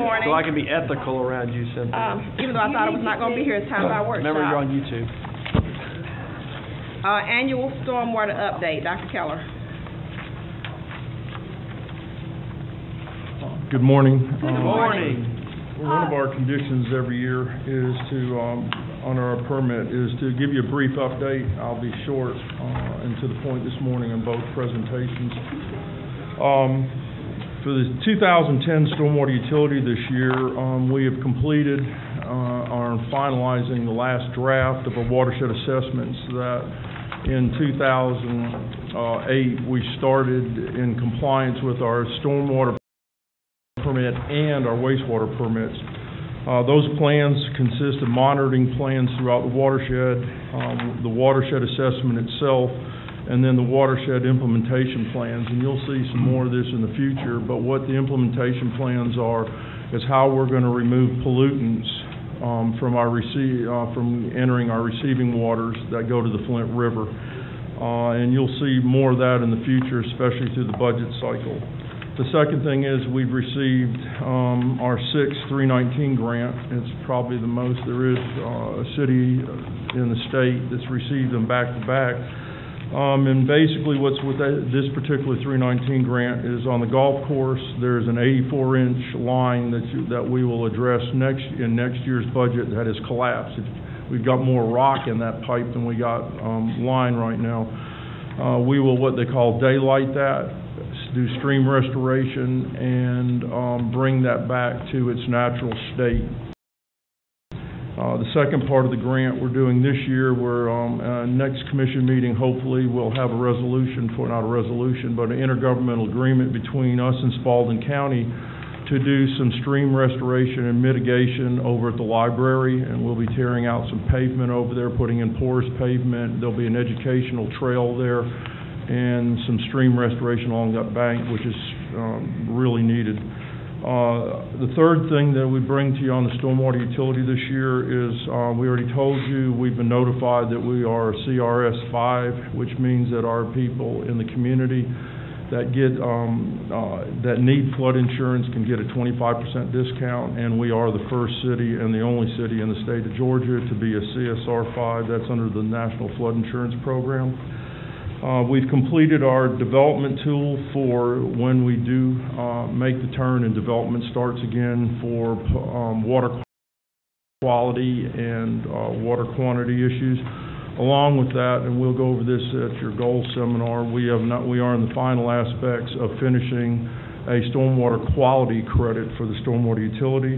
morning. So I can be ethical around you, Cynthia. Um, even though I thought I was not gonna be here, it's time for our workshop. Remember, you're on YouTube. Uh, annual stormwater update, Dr. Keller. Good morning. Good Um, morning. One of our conditions every year is to, um, on our permit, is to give you a brief update. I'll be short uh, and to the point this morning in both presentations. Um, For the 2010 stormwater utility this year, um, we have completed, uh, are finalizing the last draft of our watershed assessments that in 2008, we started in compliance with our stormwater permit and our wastewater permits. Uh, Those plans consist of monitoring plans throughout the watershed, um, the watershed assessment itself, and then the watershed implementation plans. And you'll see some more of this in the future, but what the implementation plans are is how we're going to remove pollutants um, from our uh, from entering our receiving waters that go to the Flint River. Uh, And you'll see more of that in the future, especially through the budget cycle. The second thing is, we've received um, our sixth 319 grant. It's probably the most there is uh, a city in the state that's received them back-to-back. Um, And basically, what's with that- this particular 319 grant is on the golf course, there's an 84-inch line that you, that we will address next, in next year's budget that has collapsed. We've got more rock in that pipe than we got um, line right now. Uh, We will, what they call daylight that, do stream restoration, and um, bring that back to its natural state. Uh, The second part of the grant we're doing this year, we're, um, uh, next commission meeting, hopefully, we'll have a resolution for, not a resolution, but an intergovernmental agreement between us and Spalding County to do some stream restoration and mitigation over at the library, and we'll be tearing out some pavement over there, putting in porous pavement. There'll be an educational trail there, and some stream restoration along that bank, which is um, really needed. Uh, The third thing that we bring to you on the stormwater utility this year is, uh, we already told you, we've been notified that we are CRS five, which means that our people in the community that get, um, uh, that need flood insurance can get a twenty-five percent discount, and we are the first city and the only city in the state of Georgia to be a CSR five, that's under the National Flood Insurance Program. Uh, We've completed our development tool for when we do uh, make the turn and development starts again for um, water quality and uh, water quantity issues. Along with that, and we'll go over this at your goal seminar, we have not, we are in the final aspects of finishing a stormwater quality credit for the stormwater utility.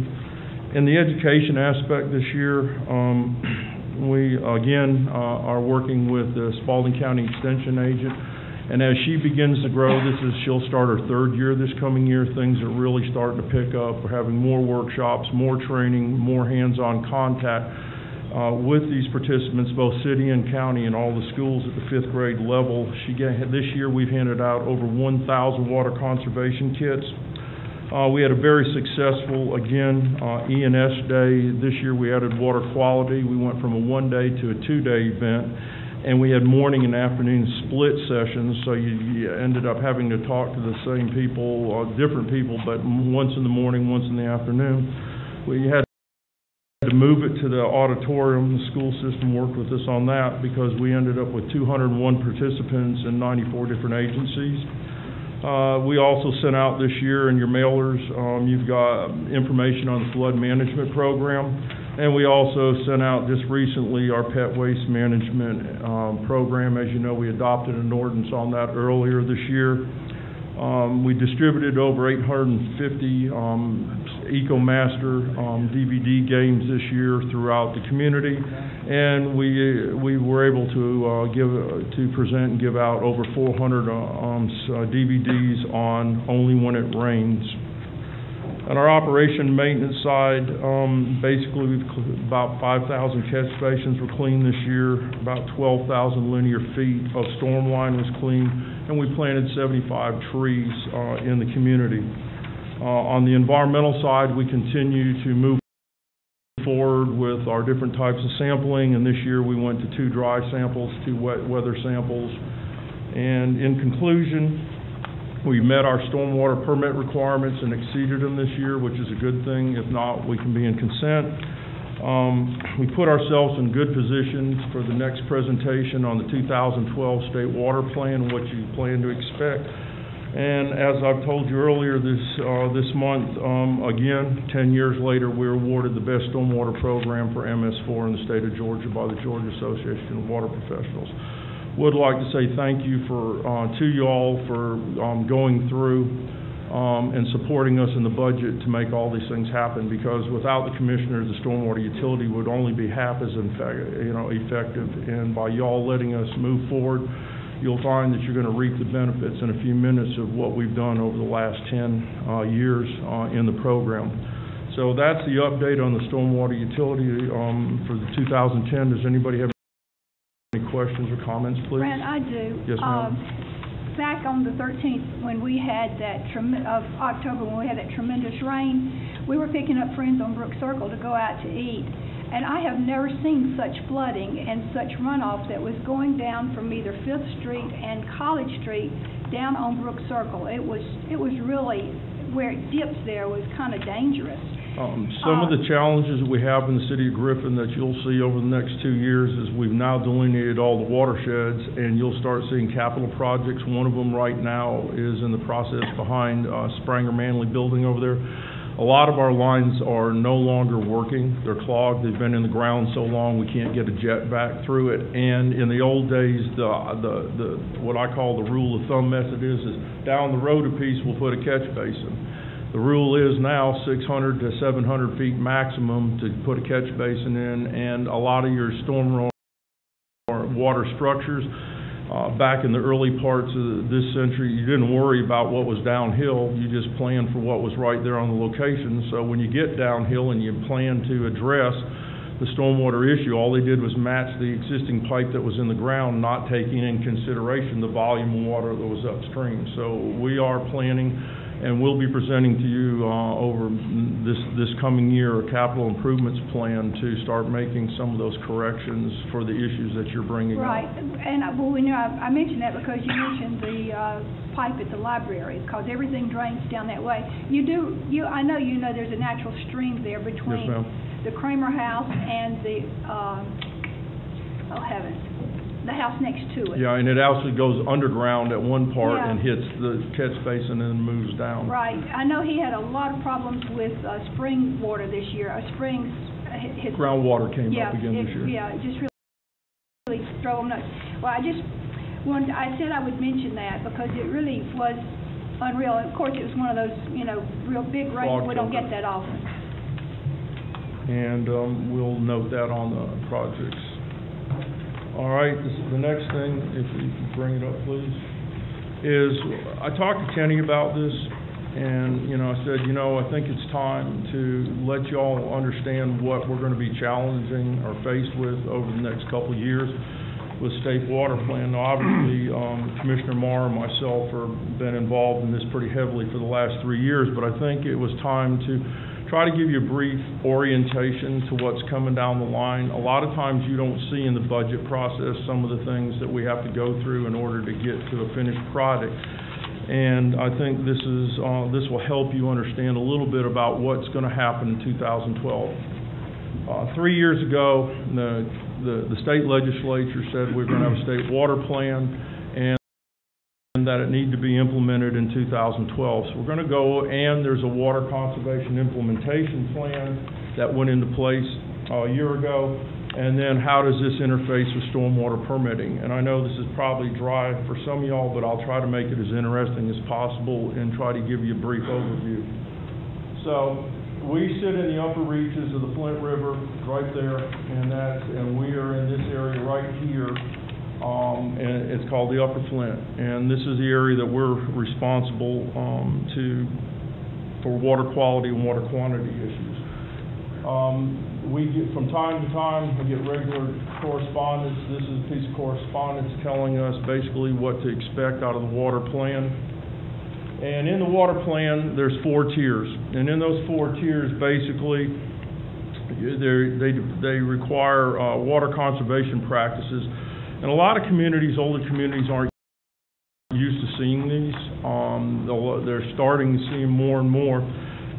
In the education aspect this year, um, we, again, uh, are working with the Spalding County Extension Agent, and as she begins to grow, this is, she'll start her third year this coming year, things are really starting to pick up. We're having more workshops, more training, more hands-on contact uh, with these participants, both city and county, and all the schools at the fifth grade level. She, ga- this year, we've handed out over 1,000 water conservation kits. Uh, we had a very successful, again, uh, ENS day. This year, we added water quality. We went from a one-day to a two-day event, and we had morning and afternoon split sessions, so you, you ended up having to talk to the same people, uh, different people, but once in the morning, once in the afternoon. We had to move it to the auditorium. The school system worked with us on that because we ended up with 201 participants and 94 different agencies. Uh, We also sent out this year in your mailers, um, you've got information on the flood management program. And we also sent out just recently our pet waste management um, program. As you know, we adopted an ordinance on that earlier this year. Um, We distributed over 850 um, EcoMaster um, DVD games this year throughout the community, and we we were able to uh, give to present and give out over 400 uh, um, uh, DVDs on Only When It Rains. On our operation maintenance side, um, basically, we've, cl- about 5,000 catch stations were cleaned this year, about 12,000 linear feet of storm line was cleaned, and we planted 75 trees uh, in the community. Uh, On the environmental side, we continue to move forward with our different types of sampling, and this year we went to two dry samples, two wet weather samples. And in conclusion, We met our stormwater permit requirements and exceeded them this year, which is a good thing. If not, we can be in consent. Um, We put ourselves in good position for the next presentation on the 2012 State Water Plan what you plan to expect. And as I've told you earlier this, uh, this month, um, again, 10 years later, we were awarded the best stormwater program for MS4 in the state of Georgia by the Georgia Association of Water Professionals. Would like to say thank you for, uh, to you all for um, going through um, and supporting us in the budget to make all these things happen, because without the commissioners, the stormwater utility would only be half as, in fact, you know, effective. And by y'all letting us move forward, you'll find that you're going to reap the benefits in a few minutes of what we've done over the last 10 uh, years uh, in the program. So that's the update on the stormwater utility um, for the 2010. Does anybody have questions or comments, please? Brent, I do. Yes, ma'am. Um, Back on the thirteenth, when we had that trem- of October, when we had that tremendous rain, we were picking up friends on Brook Circle to go out to eat. And I have never seen such flooding and such runoff that was going down from either Fifth Street and College Street down on Brook Circle. It was, it was really, where it dips there was kind of dangerous. Um, Some of the challenges that we have in the city of Griffin that you'll see over the next two years is we've now delineated all the watersheds, and you'll start seeing capital projects. One of them right now is in the process behind uh, Spranger Manley Building over there. A lot of our lines are no longer working. They're clogged. They've been in the ground so long, we can't get a jet back through it. And in the old days, the, the, the, what I call the rule of thumb method is, is down the road a piece, we'll put a catch basin. The rule is now six hundred to seven hundred feet maximum to put a catch basin in, and a lot of your storm water structures, uh, back in the early parts of this century, you didn't worry about what was downhill, you just planned for what was right there on the location. So when you get downhill and you plan to address the stormwater issue, all they did was match the existing pipe that was in the ground, not taking in consideration the volume of water that was upstream. So we are planning and we'll be presenting to you uh, over this, this coming year, a capital improvements plan to start making some of those corrections for the issues that you're bringing up. Right, and, uh, well, we know, I I mentioned that because you mentioned the uh, pipe at the library, because everything drains down that way. You do, you, I know you know there's a natural stream there between ma'am. the Kramer House and the, uh, oh heavens, the house next to it. Yeah, and it actually goes underground at one part Yeah. and hits the catch basin and then moves down. Right, I know he had a lot of problems with uh, spring water this year, uh, springs, uh, hi- his... Groundwater came Yeah, up again this year. Yeah, it just really, really drove him nuts. Well, I just wanted, I said I would mention that because it really was unreal. Of course, it was one of those, you know, real big rains, Fog we don't get that often. And um, we'll note that on the projects. All right, this- the next thing, if you can bring it up, please, is, I talked to Kenny about this, and, you know, I said, you know, I think it's time to let y'all understand what we're gonna be challenging or faced with over the next couple of years with state water plan. Now, obviously, um, Commissioner Marr and myself have been involved in this pretty heavily for the last three years, but I think it was time to try to give you a brief orientation to what's coming down the line. A lot of times you don't see in the budget process some of the things that we have to go through in order to get to a finished product. And I think this is, uh, this will help you understand a little bit about what's gonna happen in 2012. Uh, three years ago, the, the, the state legislature said we're gonna have a state water plan, that it need to be implemented in 2012. So we're gonna go, and there's a water conservation implementation plan that went into place uh, a year ago, and then how does this interface with stormwater permitting? And I know this is probably dry for some of y'all, but I'll try to make it as interesting as possible and try to give you a brief overview. So, we sit in the upper reaches of the Flint River, right there, and that's, and we are in this area right here, um, and it's called the Upper Flint. And this is the area that we're responsible, um, to, for water quality and water quantity issues. Um, we get, from time to time, we get regular correspondence. This is a piece of correspondence telling us basically what to expect out of the water plan. And in the water plan, there's four tiers. And in those four tiers, basically, they, they require, uh, water conservation practices. And a lot of communities, older communities aren't used to seeing these. Um, they're starting to see 'em more and more.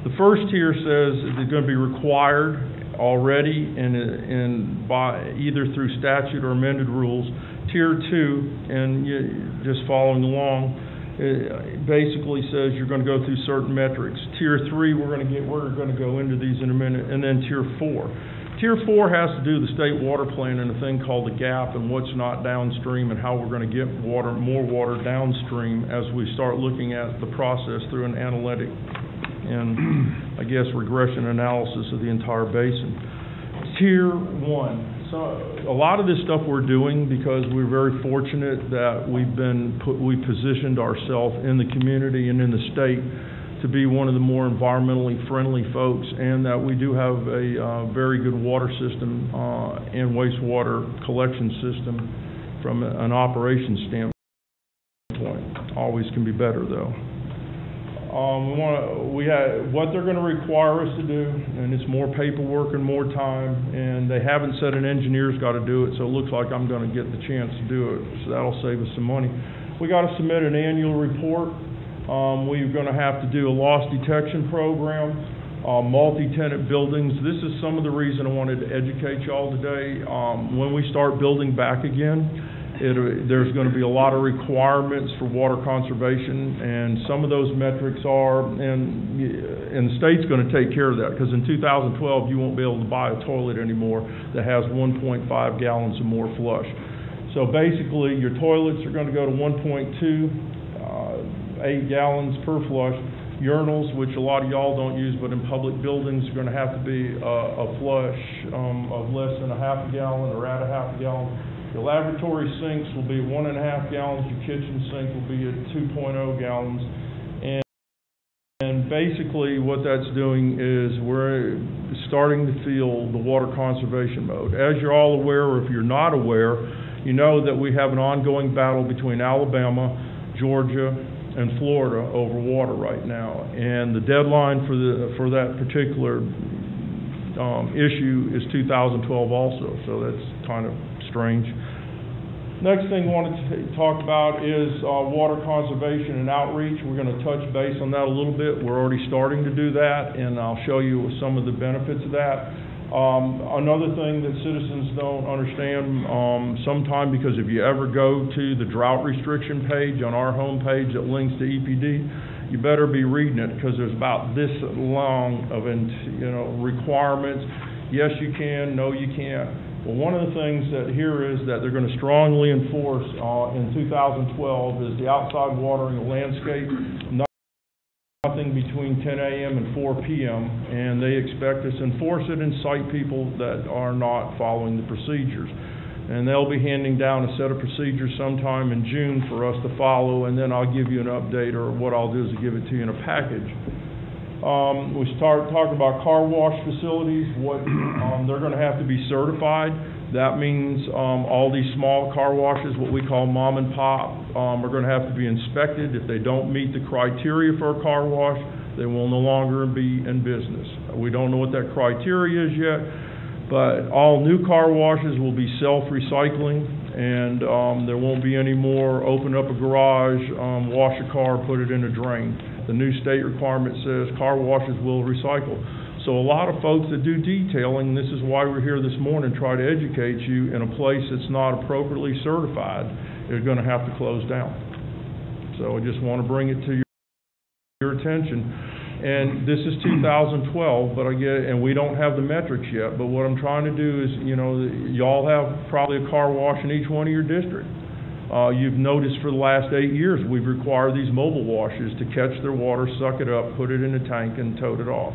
The first tier says it's gonna be required already and, and by, either through statute or amended rules. Tier two, and you, just following along, it basically says you're gonna go through certain metrics. Tier three, we're gonna get, we're gonna go into these in a minute, and then tier four. Tier four has to do the state water plan and a thing called the gap and what's not downstream and how we're gonna get water, more water downstream as we start looking at the process through an analytic and, I guess, regression analysis of the entire basin. Tier one, so, a lot of this stuff we're doing because we're very fortunate that we've been, put we positioned ourselves in the community and in the state to be one of the more environmentally friendly folks, and that we do have a, uh, very good water system, uh, and wastewater collection system from an operations standpoint. Always can be better, though. Um, we wanna, we had, what they're gonna require us to do, and it's more paperwork and more time, and they haven't said an engineer's gotta do it, so it looks like I'm gonna get the chance to do it, so that'll save us some money. We gotta submit an annual report, um, we're gonna have to do a loss detection program, uh, multi-tenant buildings. This is some of the reason I wanted to educate y'all today. Um, when we start building back again, it, there's gonna be a lot of requirements for water conservation, and some of those metrics are, and, and the state's gonna take care of that, because in two thousand twelve, you won't be able to buy a toilet anymore that has one point five gallons or more flush. So basically, your toilets are gonna go to point two, uh, eight gallons per flush. Urinals, which a lot of y'all don't use, but in public buildings, are gonna have to be a, a flush, um, of less than a half a gallon or at a half a gallon. Your laboratory sinks will be one and a half gallons, your kitchen sink will be at two oh gallons. And, and basically, what that's doing is we're starting to feel the water conservation mode. As you're all aware, or if you're not aware, you know that we have an ongoing battle between Alabama, Georgia, and Florida over water right now. And the deadline for the, for that particular, um, issue is two thousand twelve also, so that's kind of strange. Next thing I wanted to talk about is, uh, water conservation and outreach. We're gonna touch base on that a little bit. We're already starting to do that, and I'll show you some of the benefits of that. Um, another thing that citizens don't understand, um, sometime, because if you ever go to the drought restriction page on our homepage that links to EPD, you better be reading it, because there's about this long of, you know, requirements. Yes, you can, no, you can't. Well, one of the things that here is that they're gonna strongly enforce, uh, in two thousand twelve is the outside watering of landscape, nothing between ten AM and four PM, and they expect us to enforce it and cite people that are not following the procedures. And they'll be handing down a set of procedures sometime in June for us to follow, and then I'll give you an update, or what I'll do is give it to you in a package. Um, we start talking about car wash facilities, what, um, they're gonna have to be certified. That means, um, all these small car washes, what we call mom and pop, um, are gonna have to be inspected. If they don't meet the criteria for a car wash, they will no longer be in business. We don't know what that criteria is yet, but all new car washes will be self-recycling, and, um, there won't be any more open up a garage, um, wash a car, put it in a drain. The new state requirement says car washes will recycle. So a lot of folks that do detailing, this is why we're here this morning, try to educate you, in a place that's not appropriately certified, they're gonna have to close down. So I just wanna bring it to your, attention. And this is two thousand twelve, but I get, and we don't have the metrics yet, but what I'm trying to do is, you know, y'all have probably a car wash in each one of your districts. Uh, you've noticed for the last eight years, we've required these mobile washers to catch their water, suck it up, put it in a tank, and tote it off.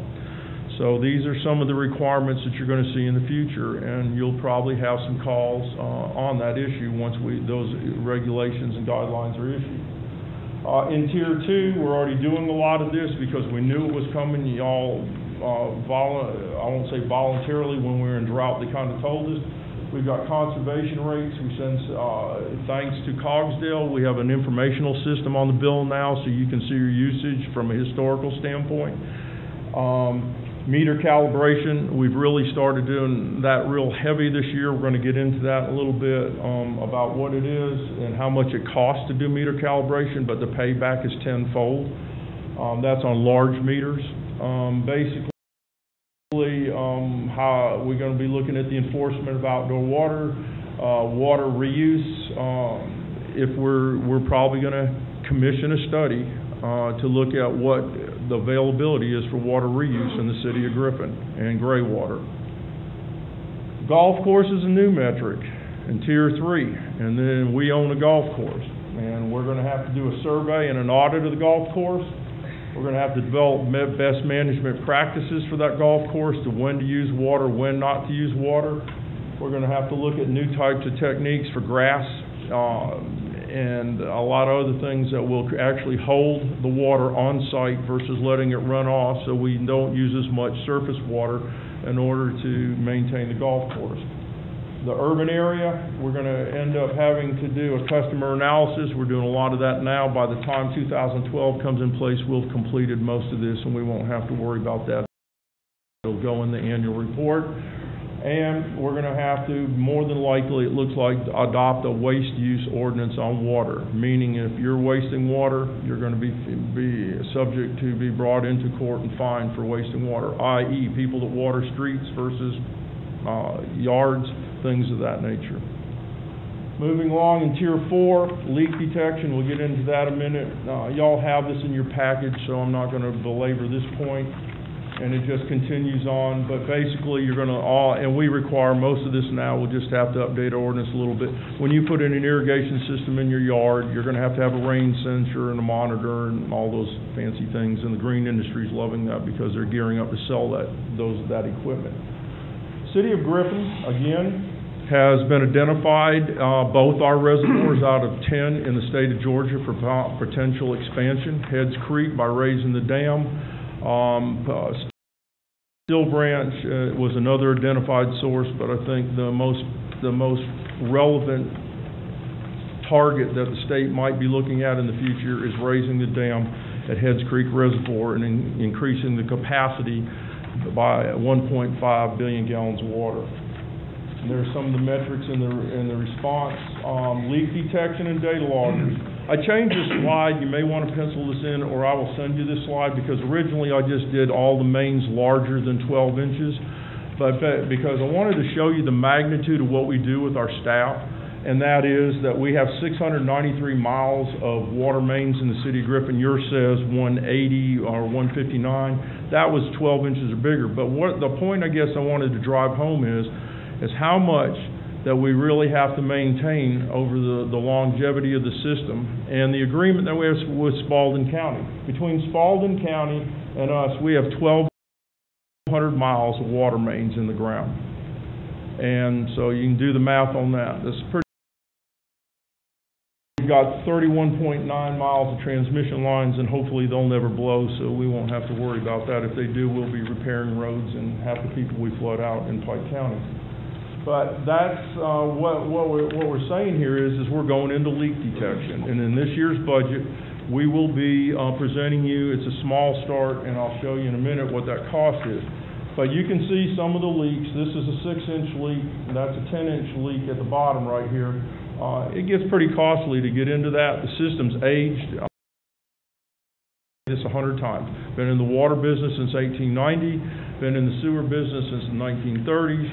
So these are some of the requirements that you're gonna see in the future, and you'll probably have some calls, uh, on that issue once we, those regulations and guidelines are issued. Uh, in tier two, we're already doing a lot of this because we knew it was coming, y'all, uh, I won't say voluntarily, when we were in drought, they kinda told us. We've got conservation rates, we send, uh, thanks to Cogsdale, we have an informational system on the bill now, so you can see your usage from a historical standpoint. Um, Meter calibration, we've really started doing that real heavy this year. We're gonna get into that a little bit, um, about what it is and how much it costs to do meter calibration, but the payback is tenfold. Um, that's on large meters. Um, basically, um, how, we're gonna be looking at the enforcement of outdoor water, uh, water reuse. Um, if we're, we're probably gonna commission a study, uh, to look at what the availability is for water reuse in the city of Griffin and gray water. Golf course is a new metric in tier three, and then we own a golf course. And we're gonna have to do a survey and an audit of the golf course. We're gonna have to develop best management practices for that golf course, to when to use water, when not to use water. We're gonna have to look at new types of techniques for grass, uh, and a lot of other things that will actually hold the water on site versus letting it run off, so we don't use as much surface water in order to maintain the golf course. The urban area, we're gonna end up having to do a customer analysis. We're doing a lot of that now. By the time two thousand twelve comes in place, we'll have completed most of this, and we won't have to worry about that. It'll go in the annual report. And we're gonna have to, more than likely, it looks like, adopt a waste use ordinance on water. Meaning if you're wasting water, you're gonna be, be subject to be brought into court and fined for wasting water, i.e. people that water streets versus, uh, yards, things of that nature. Moving along in tier four, leak detection, we'll get into that a minute. Uh, y'all have this in your package, so I'm not gonna belabor this point and it just continues on, but basically, you're gonna all, and we require most of this now, we'll just have to update our ordinance a little bit. When you put in an irrigation system in your yard, you're gonna have to have a rain sensor and a monitor and all those fancy things, and the green industry's loving that because they're gearing up to sell that, those, that equipment. City of Griffin, again, has been identified, uh, both our reservoirs out of ten in the state of Georgia for po- potential expansion. Heads Creek by raising the dam, um, uh, Steel Branch uh, was another identified source, but I think the most, the most relevant target that the state might be looking at in the future is raising the dam at Heads Creek Reservoir and in- increasing the capacity by 1.5 billion gallons of water. And are some of the metrics in the, in the response, um, leak detection and data loggers. I changed this slide, you may want to pencil this in, or I will send you this slide, because originally I just did all the mains larger than twelve inches. But, because I wanted to show you the magnitude of what we do with our staff, and that is that we have six hundred ninety-three miles of water mains in the city of Griffin. Yours says one eighty or one fifty-nine. That was twelve inches or bigger. But what, the point I guess I wanted to drive home is, is how much that we really have to maintain over the, the longevity of the system. And the agreement that we have with Spalding County. Between Spalding County and us, we have twelve hundred miles of water mains in the ground. And so you can do the math on that. That's pretty. We've got thirty-one point nine miles of transmission lines, and hopefully they'll never blow, so we won't have to worry about that. If they do, we'll be repairing roads and half the people we flood out in Pike County. But that's, uh, what, what we're, what we're saying here is, is we're going into leak detection. And in this year's budget, we will be, uh, presenting you, it's a small start, and I'll show you in a minute what that cost is. But you can see some of the leaks. This is a six-inch leak, and that's a ten-inch leak at the bottom right here. Uh, it gets pretty costly to get into that. The system's aged. This a hundred times. Been in the water business since eighteen ninety, been in the sewer business since the nineteen thirties.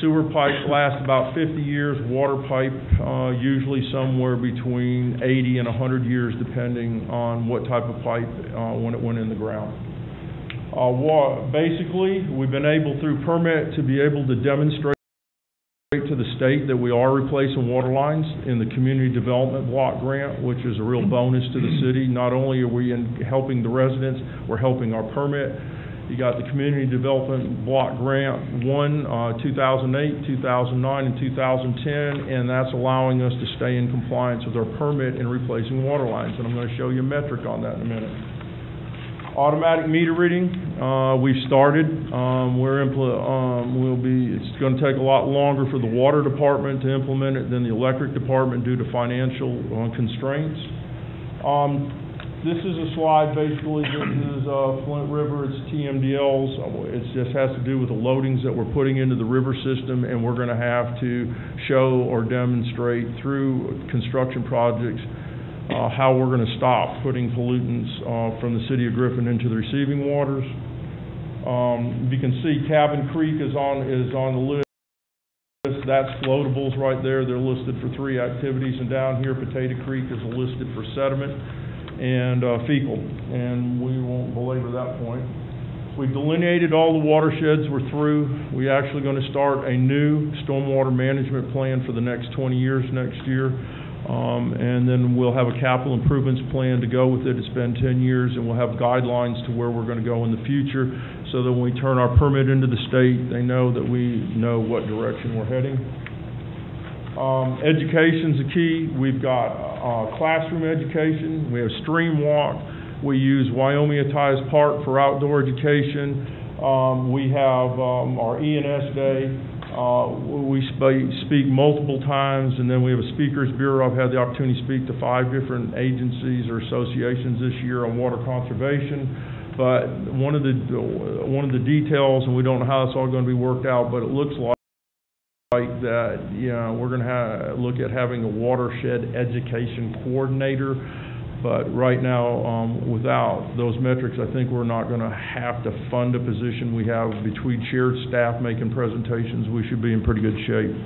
Sewer pipes last about fifty years, water pipe, uh, usually somewhere between eighty and hundred years, depending on what type of pipe, uh, when it went in the ground. Uh, wa, basically, we've been able through permit to be able to demonstrate to the state that we are replacing water lines in the community development block grant, which is a real bonus to the city. Not only are we in helping the residents, we're helping our permit. You got the community development block grant, one, uh, two thousand eight, two thousand nine, and two thousand ten, and that's allowing us to stay in compliance with our permit in replacing water lines, and I'm gonna show you a metric on that in a minute. Automatic meter reading, uh, we've started, um, we're um, we'll be, it's gonna take a lot longer for the water department to implement it than the electric department due to financial uh, constraints. Um, This is a slide, basically, this is, uh, Flint River, it's TMDLs. It just has to do with the loadings that we're putting into the river system, and we're gonna have to show or demonstrate through construction projects, uh, how we're gonna stop putting pollutants, uh, from the city of Griffin into the receiving waters. Um, you can see Cabin Creek is on, is on the list. That's floatables right there. They're listed for three activities. And down here, Potato Creek is listed for sediment and uh, fecal. And we won't belabor that point. We delineated all the watersheds we're through. We're actually going to start a new stormwater management plan for the next 20 years next year. Um, And then we'll have a capital improvements plan to go with it. It's been 10 years, and we'll have guidelines to where we're going to go in the future, so that when we turn our permit into the state, they know that we know what direction we're heading. Um, Education's the key. We've got uh, classroom education, we have stream walk, we use Wyomia Tyus Park for outdoor education, um, we have um, our ENS Day, uh, we spe- speak multiple times, and then we have a speakers bureau. I've had the opportunity to speak to five different agencies or associations this year on water conservation. But one of the, one of the details, and we don't know how it's all gonna be worked out, but it looks like like that, you know, we're gonna ha- look at having a watershed education coordinator. But right now, um, without those metrics, I think we're not gonna have to fund a position. We have between shared staff making presentations, we should be in pretty good shape.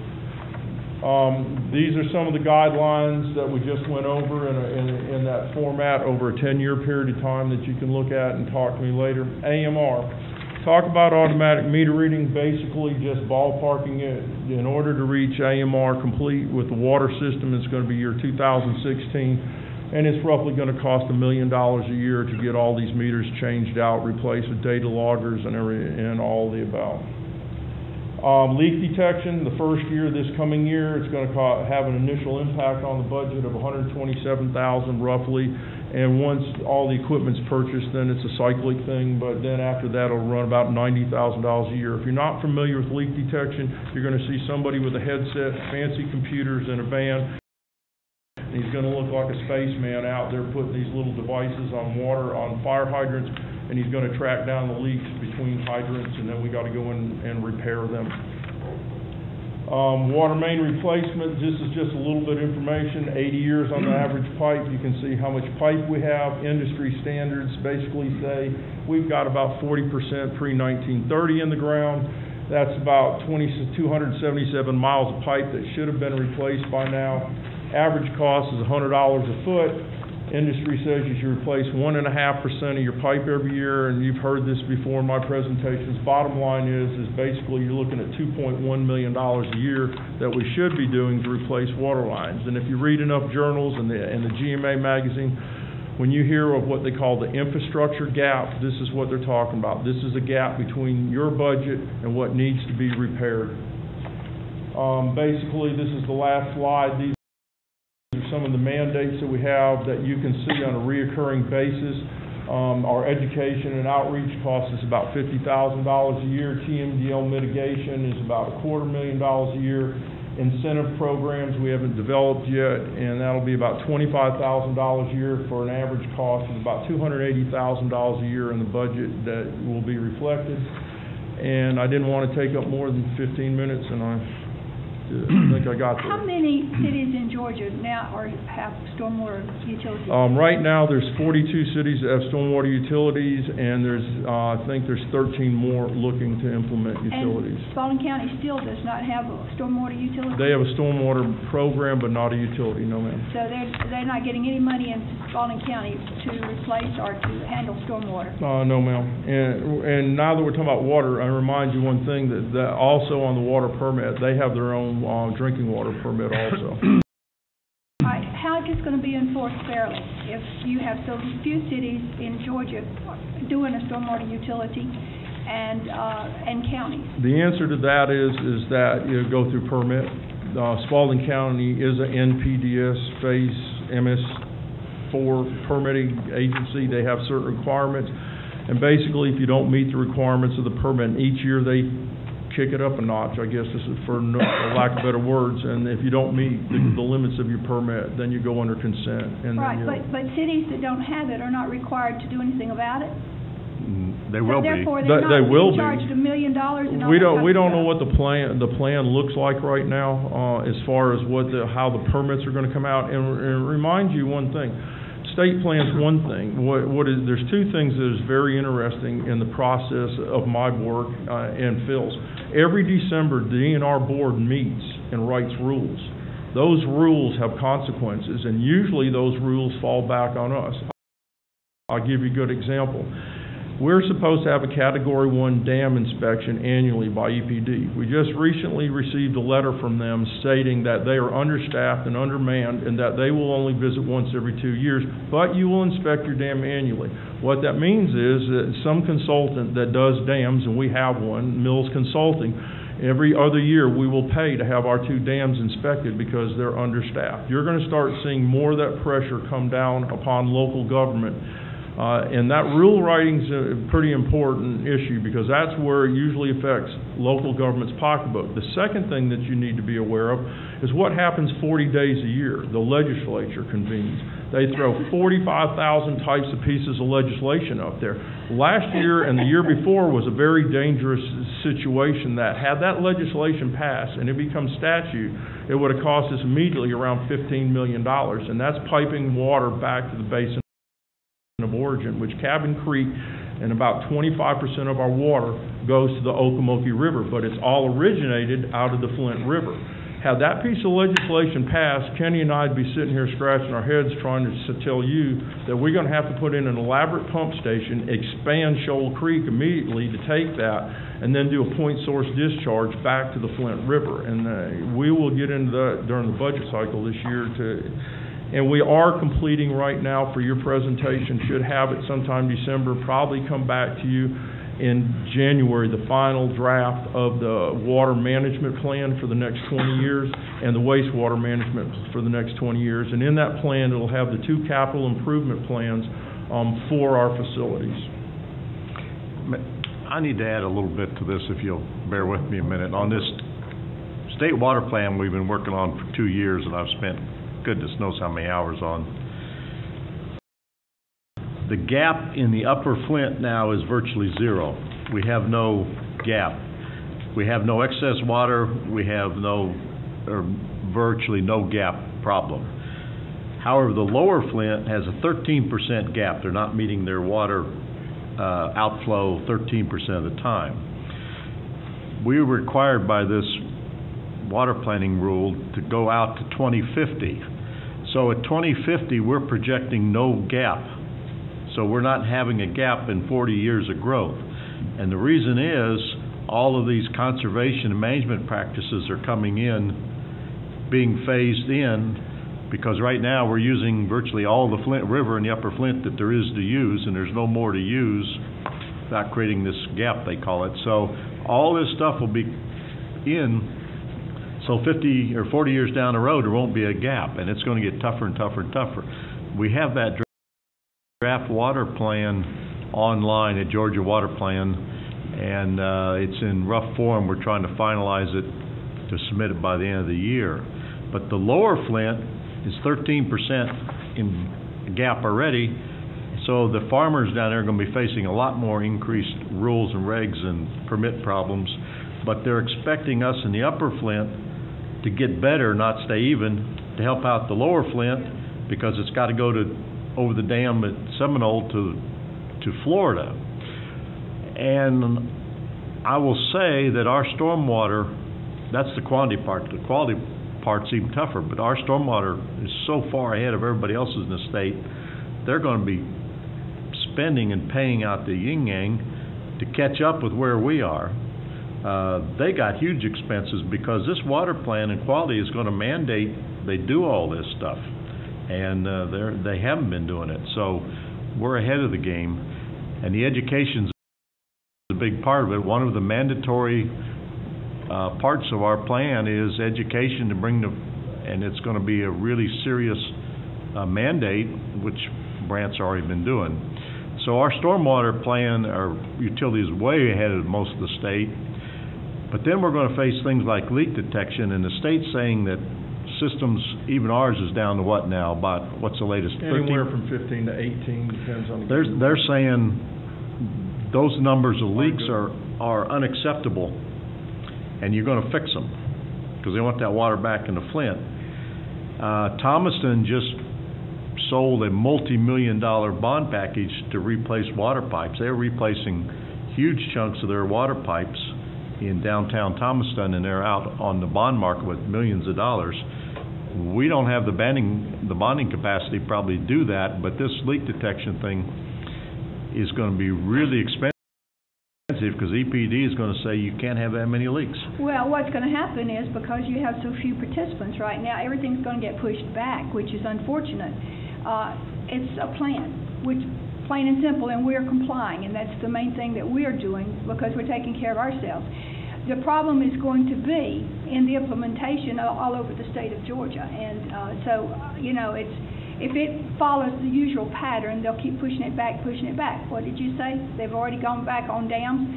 Um, these are some of the guidelines that we just went over in, a- in, in that format over a ten-year period of time that you can look at and talk to me later. AMR, talk about automatic meter reading, basically just ballparking it. In order to reach AMR complete with the water system, it's gonna be year two thousand sixteen. And it's roughly gonna cost a million dollars a year to get all these meters changed out, replaced with data loggers and every, and all the above. Um, leak detection, the first year, this coming year, it's gonna have an initial impact on the budget of hundred and twenty-seven thousand roughly. And once all the equipment's purchased, then it's a cyclic thing, but then after that, it'll run about ninety thousand dollars a year. If you're not familiar with leak detection, you're gonna see somebody with a headset, fancy computers, and a van. And he's gonna look like a spaceman out there putting these little devices on water, on fire hydrants, and he's gonna track down the leaks between hydrants, and then we gotta go in and repair them. Um, water main replacement, this is just a little bit of information, eighty years on the average pipe, you can see how much pipe we have. Industry standards basically say we've got about forty percent pre-nineteen thirty in the ground. That's about twenty, two hundred and seventy-seven miles of pipe that should have been replaced by now. Average cost is hundred dollars a foot. Industry says you should replace one and a half percent of your pipe every year, and you've heard this before in my presentations. Bottom line is, is basically you're looking at two point one million dollars a year that we should be doing to replace water lines. And if you read enough journals and the, and the GMA magazine, when you hear of what they call the infrastructure gap, this is what they're talking about. This is a gap between your budget and what needs to be repaired. Um, basically, this is the last slide. These some of the mandates that we have that you can see on a reoccurring basis. Um, our education and outreach costs us about fifty thousand dollars a year. TMDL mitigation is about a quarter million dollars a year. Incentive programs, we haven't developed yet, and that'll be about twenty-five thousand dollars a year for an average cost of about two hundred eighty thousand dollars a year in the budget that will be reflected. And I didn't want to take up more than fifteen minutes, and I uh, think I got there. How many cities in Georgia now are, have stormwater utilities? Um, right now, there's forty-two cities that have stormwater utilities, and there's, uh, I think there's thirteen more looking to implement utilities. And Spalding County still does not have a stormwater utility? They have a stormwater program, but not a utility, no ma'am. So they're, they're not getting any money in Spalding County to replace or to handle stormwater? Uh, no ma'am. And, and now that we're talking about water, I remind you one thing, that, that also on the water permit, they have their own, uh, drinking water permit also. All right, how is this gonna be enforced fairly? If you have so few cities in Georgia doing a stormwater utility and, uh, and counties? The answer to that is, is that you go through permit. Uh, Spalding County is a NPDES phase MS four permitting agency. They have certain requirements. And basically, if you don't meet the requirements of the permit, each year they kick it up a notch, I guess this is for no, for lack of better words, and if you don't meet the, the limits of your permit, then you go under consent, and then Right, you but, but cities that don't have it are not required to do anything about it? They will be. Therefore, They- they're they not will being be. charged a million dollars and all We that don't, type we of don't know stuff. what the plan, the plan looks like right now, uh, as far as what the, how the permits are gonna come out. And, and remind you one thing, state plan's one thing. What, what is, there's two things that is very interesting in the process of my work, uh, and Phil's. Every December, the DNR board meets and writes rules. Those rules have consequences, and usually those rules fall back on us. I'll give you a good example. We're supposed to have a Category 1 dam inspection annually by EPD. We just recently received a letter from them stating that they are understaffed and undermanned, and that they will only visit once every two years, but you will inspect your dam annually. What that means is that some consultant that does dams, and we have one, Mills Consulting, every other year, we will pay to have our two dams inspected because they're understaffed. You're gonna start seeing more of that pressure come down upon local government uh, and that rule writing's a pretty important issue, because that's where it usually affects local government's pocketbook. The second thing that you need to be aware of is what happens forty days a year. The legislature convenes. They throw forty-five thousand types of pieces of legislation up there. Last year and the year before was a very dangerous situation that had that legislation passed and it become statute, it would have cost us immediately around fifteen million dollars, and that's piping water back to the basin which Cabin Creek and about twenty-five percent of our water goes to the Ocmulgee River, but it's all originated out of the Flint River. Had that piece of legislation passed, Kenny and I'd be sitting here scratching our heads trying to tell you that we're gonna have to put in an elaborate pump station, expand Shoal Creek immediately to take that, and then do a point source discharge back to the Flint River. And, uh, we will get into that during the budget cycle this year to, and we are completing right now for your presentation, should have it sometime December, probably come back to you in January, the final draft of the water management plan for the next twenty years and the wastewater management for the next twenty years. And in that plan, it'll have the two capital improvement plans, um, for our facilities. I need to add a little bit to this, if you'll bear with me a minute. On this state water plan we've been working on for two years, and I've spent goodness knows how many hours on. The gap in the upper Flint now is virtually zero. We have no gap. We have no excess water, we have no, or virtually no gap problem. However, the lower Flint has a thirteen percent gap. They're not meeting their water uh, outflow thirteen percent of the time. We were required by this water planning rule to go out to twenty fifty. So at twenty fifty, we're projecting no gap. So we're not having a gap in forty years of growth. And the reason is, all of these conservation and management practices are coming in, being phased in, because right now, we're using virtually all the Flint River and the upper Flint that there is to use, and there's no more to use without creating this gap, they call it. So all this stuff will be in, so fifty or forty years down the road, there won't be a gap, and it's gonna get tougher and tougher and tougher. We have that draft water plan online at Georgia Water Plan, and, uh, it's in rough form. We're trying to finalize it to submit it by the end of the year. But the lower Flint is thirteen percent in gap already, so the farmers down there are gonna be facing a lot more increased rules and regs and permit problems. But they're expecting us in the upper Flint to get better, not stay even, to help out the lower Flint, because it's gotta go to, over the dam at Seminole to, to Florida. And I will say that our stormwater, that's the quantity part, the quality part's even tougher, but our stormwater is so far ahead of everybody else's in the state, they're gonna be spending and paying out the yin-yang to catch up with where we are. Uh, they got huge expenses because this water plan and quality is gonna mandate they do all this stuff. And, uh, they're, they haven't been doing it, so we're ahead of the game. And the education's a big part of it. One of the mandatory, uh, parts of our plan is education to bring the, and it's gonna be a really serious, uh, mandate, which Brant's already been doing. So our stormwater plan, our utility is way ahead of most of the state. But then we're gonna face things like leak detection, and the state's saying that systems, even ours is down to what now, about, what's the latest? 13? Anywhere from fifteen to eighteen, depends on the. They're, they're saying those numbers of leaks are, are unacceptable, and you're gonna fix them, because they want that water back in the Flint. Uh, Thomaston just sold a multi-million dollar bond package to replace water pipes. They're replacing huge chunks of their water pipes in downtown Thomaston, and they're out on the bond market with millions of dollars. We don't have the banding, the bonding capacity probably to do that, but this leak detection thing is gonna be really expensive, because EPD is gonna say you can't have that many leaks. Well, what's gonna happen is because you have so few participants right now, everything's gonna get pushed back, which is unfortunate. Uh, it's a plan, which, plain and simple, and we're complying, and that's the main thing that we're doing because we're taking care of ourselves. The problem is going to be in the implementation all, all over the state of Georgia, and, uh, so, you know, it's, if it follows the usual pattern, they'll keep pushing it back, pushing it back. What did you say? They've already gone back on dams,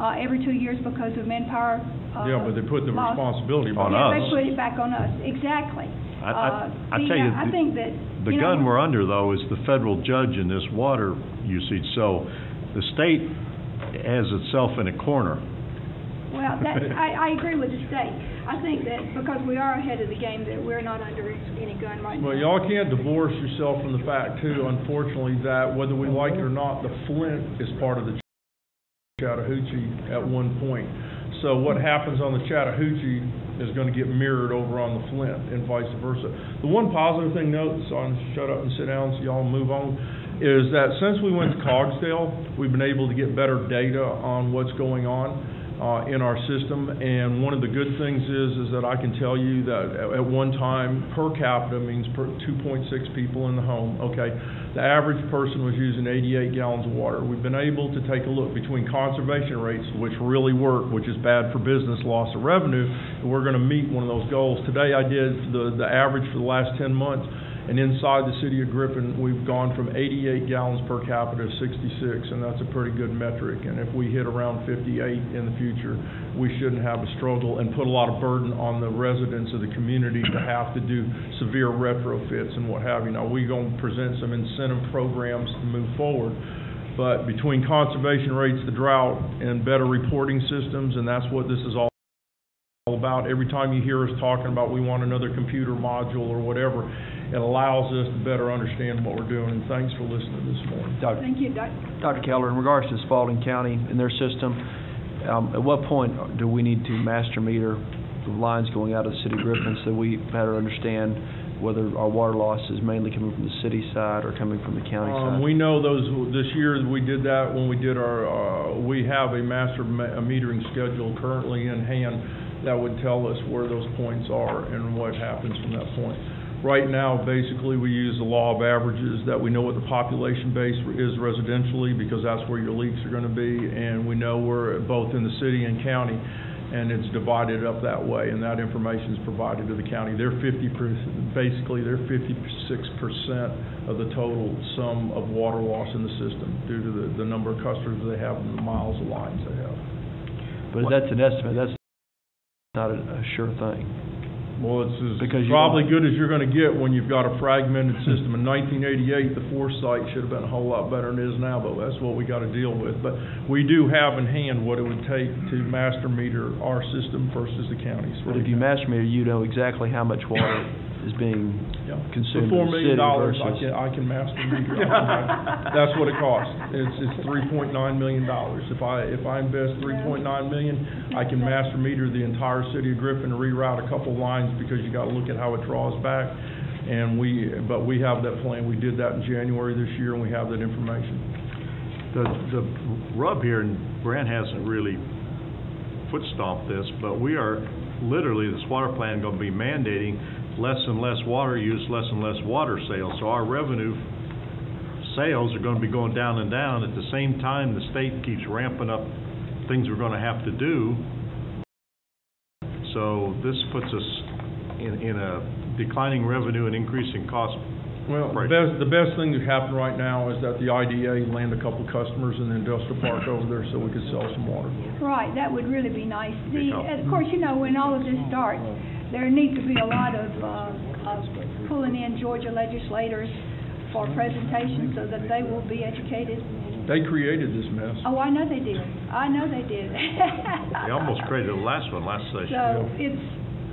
uh, every two years because of manpower, uh, Yeah, but they put the loss. responsibility On on Yeah, us. they put it back on us, exactly. I- I- Uh, I the, tell you, I the- think that, The you know, gun we're under, though, is the federal judge in this water usage, so the state has itself in a corner. Well, that, I, I agree with the state. I think that because we are ahead of the game, that we're not under any gun right now. Well, y'all can't divorce yourself from the fact too, unfortunately, that whether we like it or not, the Flint is part of the Chattahoochee at one point. So what happens on the Chattahoochee is gonna get mirrored over on the Flint and vice versa. The one positive thing note, so I'm shut up and sit down so y'all move on, is that since we went to Cogsdale, we've been able to get better data on what's going on uh, in our system. And one of the good things is, is that I can tell you that at, one time, per capita means per two point six people in the home, okay? The average person was using eighty-eight gallons of water. We've been able to take a look between conservation rates, which really work, which is bad for business, loss of revenue, and we're gonna meet one of those goals. Today, I did the, the average for the last ten months, and inside the city of Griffin, we've gone from eighty-eight gallons per capita to sixty-six, and that's a pretty good metric. And if we hit around fifty-eight in the future, we shouldn't have a struggle and put a lot of burden on the residents of the community to have to do severe retrofits and what have you. Now, we're gonna present some incentive programs to move forward, but between conservation rates, the drought, and better reporting systems, and that's what this is all about. Every time you hear us talking about we want another computer module or whatever, it allows us to better understand what we're doing, and thanks for listening this morning. Doc- Thank you, Doc. Dr. Keller, in regards to Spalding County and their system, um, at what point do we need to master meter the lines going out of the city of Griffin so we better understand whether our water loss is mainly coming from the city side or coming from the county Um, side? we know those, this year, we did that when we did our, uh, we have a master ma- a metering schedule currently in hand that would tell us where those points are and what happens from that point. Right now, basically, we use the law of averages, that we know what the population base is residentially, because that's where your leaks are gonna be, and we know we're both in the city and county, and it's divided up that way, and that information is provided to the county. They're fifty percent, basically, they're fifty-six percent of the total sum of water loss in the system due to the, the number of customers they have and the miles of lines they have. But that's an estimate, that's not a, a sure thing. Well, it's as Because you probably don't- good as you're gonna get when you've got a fragmented system. In nineteen eighty-eight, the foresight should have been a whole lot better than it is now, but that's what we gotta deal with. But we do have in hand what it would take to master meter our system versus the counties. But if you master meter, you know exactly how much water is being Yeah. consumed For four in the million city dollars, I versus- can, I can master meter. That's what it costs. It's, it's three point nine million dollars. If I, if I invest three point nine million, I can master meter the entire city of Griffin and reroute a couple lines because you gotta look at how it draws back. And we, but we have that plan. We did that in January this year and we have that information. The, the rub here, and Brent hasn't really foot stomped this, but we are literally, this water plan gonna be mandating less and less water use, less and less water sales. So our revenue sales are gonna be going down and down. At the same time, the state keeps ramping up things we're gonna have to do. So this puts us in, in a declining revenue and increasing cost Well, the best, the best thing that happened right now is that the IDA land a couple customers in the industrial park over there so we could sell some water. Right, that would really be nice. The, of course, you know, when all of this starts, there needs to be a lot of, uh, of pulling in Georgia legislators for presentations so that they will be educated. They created this mess. Oh, I know they did. I know they did. They almost created the last one, last session. So it's,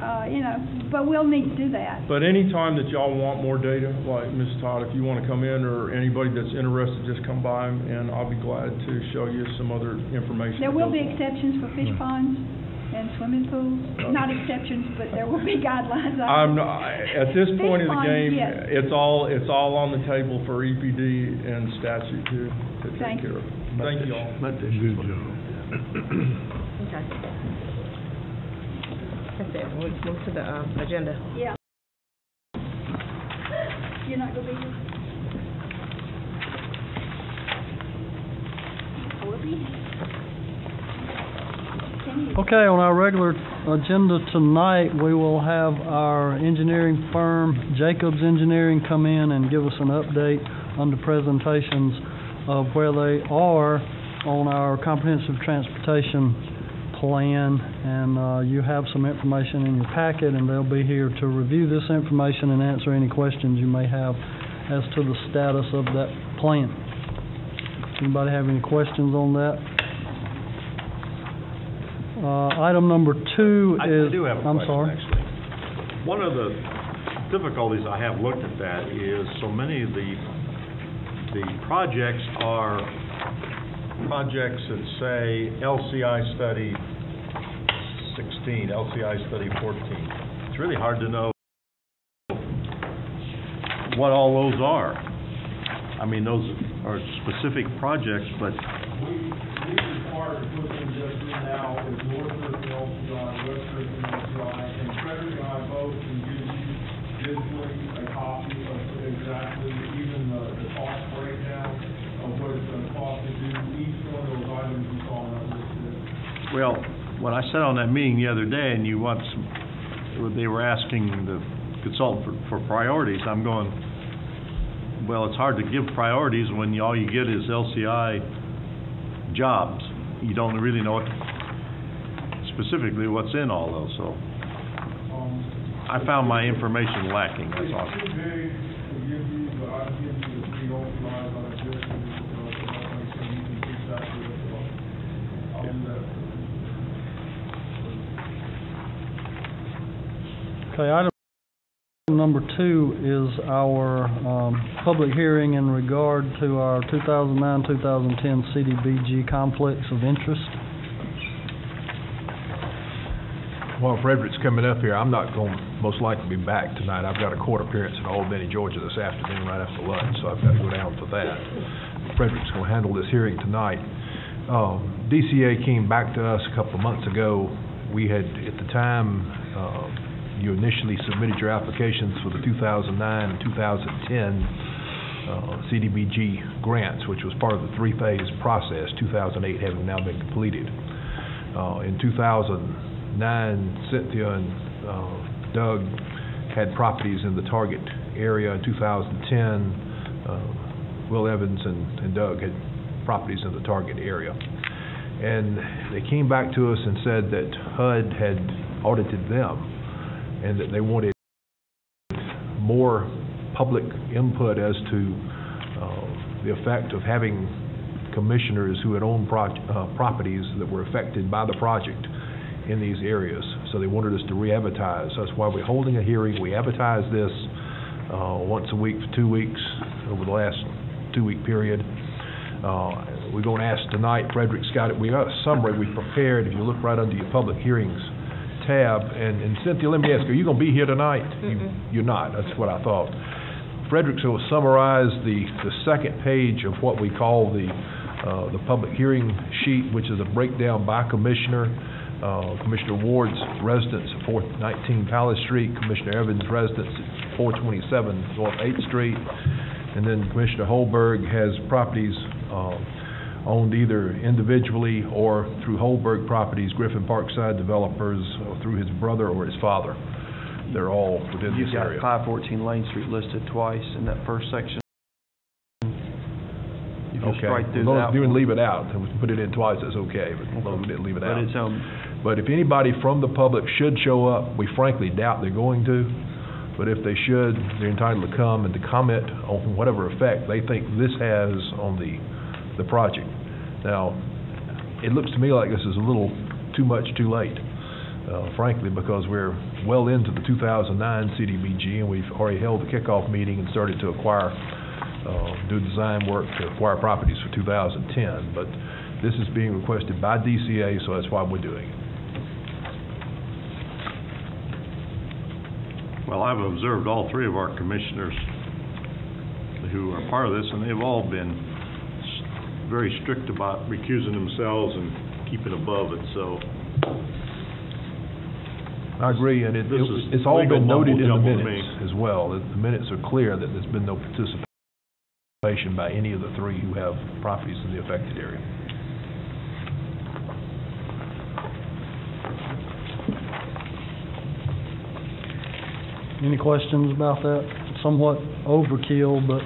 uh, you know, but we'll need to do that. But anytime that y'all want more data, like Ms. Todd, if you want to come in, or anybody that's interested, just come by, and I'll be glad to show you some other information. There will be on. exceptions for fish ponds and swimming pools. Not exceptions, but there will be guidelines. I'm, not- at this point in the ponds, game, yes. it's all, it's all on the table for EPD and statute to, to Thank take care of. Thank you all. Good job. Okay. That's it, we'll move to the, um, agenda. Yeah. You're not gonna be here? I will be. Can you? Okay, on our regular agenda tonight, we will have our engineering firm, Jacobs Engineering, come in and give us an update on the presentations of where they are on our comprehensive transportation plan. And, uh, you have some information in your packet, and they'll be here to review this information and answer any questions you may have as to the status of that plan. Anybody have any questions on that? Uh, item number two I is... I do have a I'm question, sorry. actually. One of the difficulties I have looked at that is so many of the, the projects are projects that say LCI study sixteen, LCI study fourteen. It's really hard to know what all those are. I mean, those are specific projects, but We, we require to put them just in now is Northbrook LCI, Westbrook LCI, and Frederick and I both can give you digitally a copy of exactly even the, the cost breakdown of what it's gonna cost to do each one of those items you saw on that list. Well, when I sat on that meeting the other day and you want some, they were asking the consultant for, for priorities, I'm going, well, it's hard to give priorities when you- all you get is LCI jobs. You don't really know what, specifically what's in all those, so Um, I found my information lacking, that's all. It's too big to give you, but I'll give you the three OPIs on a disk, and you can, uh, make sure you can keep that with it. I'll do that. Okay, item number two is our, um, public hearing in regard to our 2009-2010 CDBG conflicts of interest. While Frederick's coming up here, I'm not going to most likely be back tonight. I've got a court appearance in Albany, Georgia this afternoon right after lunch, so I've got to go down for that. Frederick's going to handle this hearing tonight. Um, DCA came back to us a couple of months ago. We had, at the time, uh, you initially submitted your applications for the 2009 and 2010 uh, CDBG grants, which was part of the three-phase process, 2008 having now been completed. Uh, In 2009, Cynthia and uh, Doug had properties in the target area. In 2010, uh, Will Evans and and Doug had properties in the target area. And they came back to us and said that HUD had audited them and that they wanted more public input as to uh, the effect of having commissioners who had owned proj- uh, properties that were affected by the project in these areas. So they wanted us to re-advertise. That's why we're holding a hearing. We advertise this uh, once a week for two weeks over the last two-week period. Uh, We're going to ask tonight, Frederick's got it, we got a summary we prepared, if you look right under your public hearings tab, and and Cynthia, let me ask, are you going to be here tonight? You- You're not, that's what I thought. Frederick's will summarize the, the second page of what we call the, uh, the public hearing sheet, which is a breakdown by commissioner. Uh, Commissioner Ward's residence at four nineteen Palace Street, Commissioner Evans' residence at four twenty-seven North Eighth Street, and then Commissioner Holberg has properties, uh, owned either individually or through Holberg Properties, Griffin Parkside Developers, or through his brother or his father. they're all within this You've got area. five fourteen Lane Street listed twice in that first section. If you Okay, strike through as long that you one. can leave it out, we put it in twice, that's okay, but as long as we didn't leave it But out. it's, um, But if anybody from the public should show up, we frankly doubt they're going to, but if they should, they're entitled to come and to comment on whatever effect they think this has on the, the project. Now, it looks to me like this is a little too much too late, uh, frankly, because we're well into the 2009 CDBG, and we've already held the kickoff meeting and started to acquire, uh, do design work to acquire properties for 2010. But this is being requested by DCA, so that's why we're doing it. Well, I've observed all three of our commissioners who are part of this, and they've all been very strict about recusing themselves and keeping above it, so I agree, and it, This is it's all legal been noted in the mumbo jumbo to minutes as well. The the minutes are clear that there's been no participation by any of the three who have properties in the affected area. Any questions about that? Somewhat overkill, but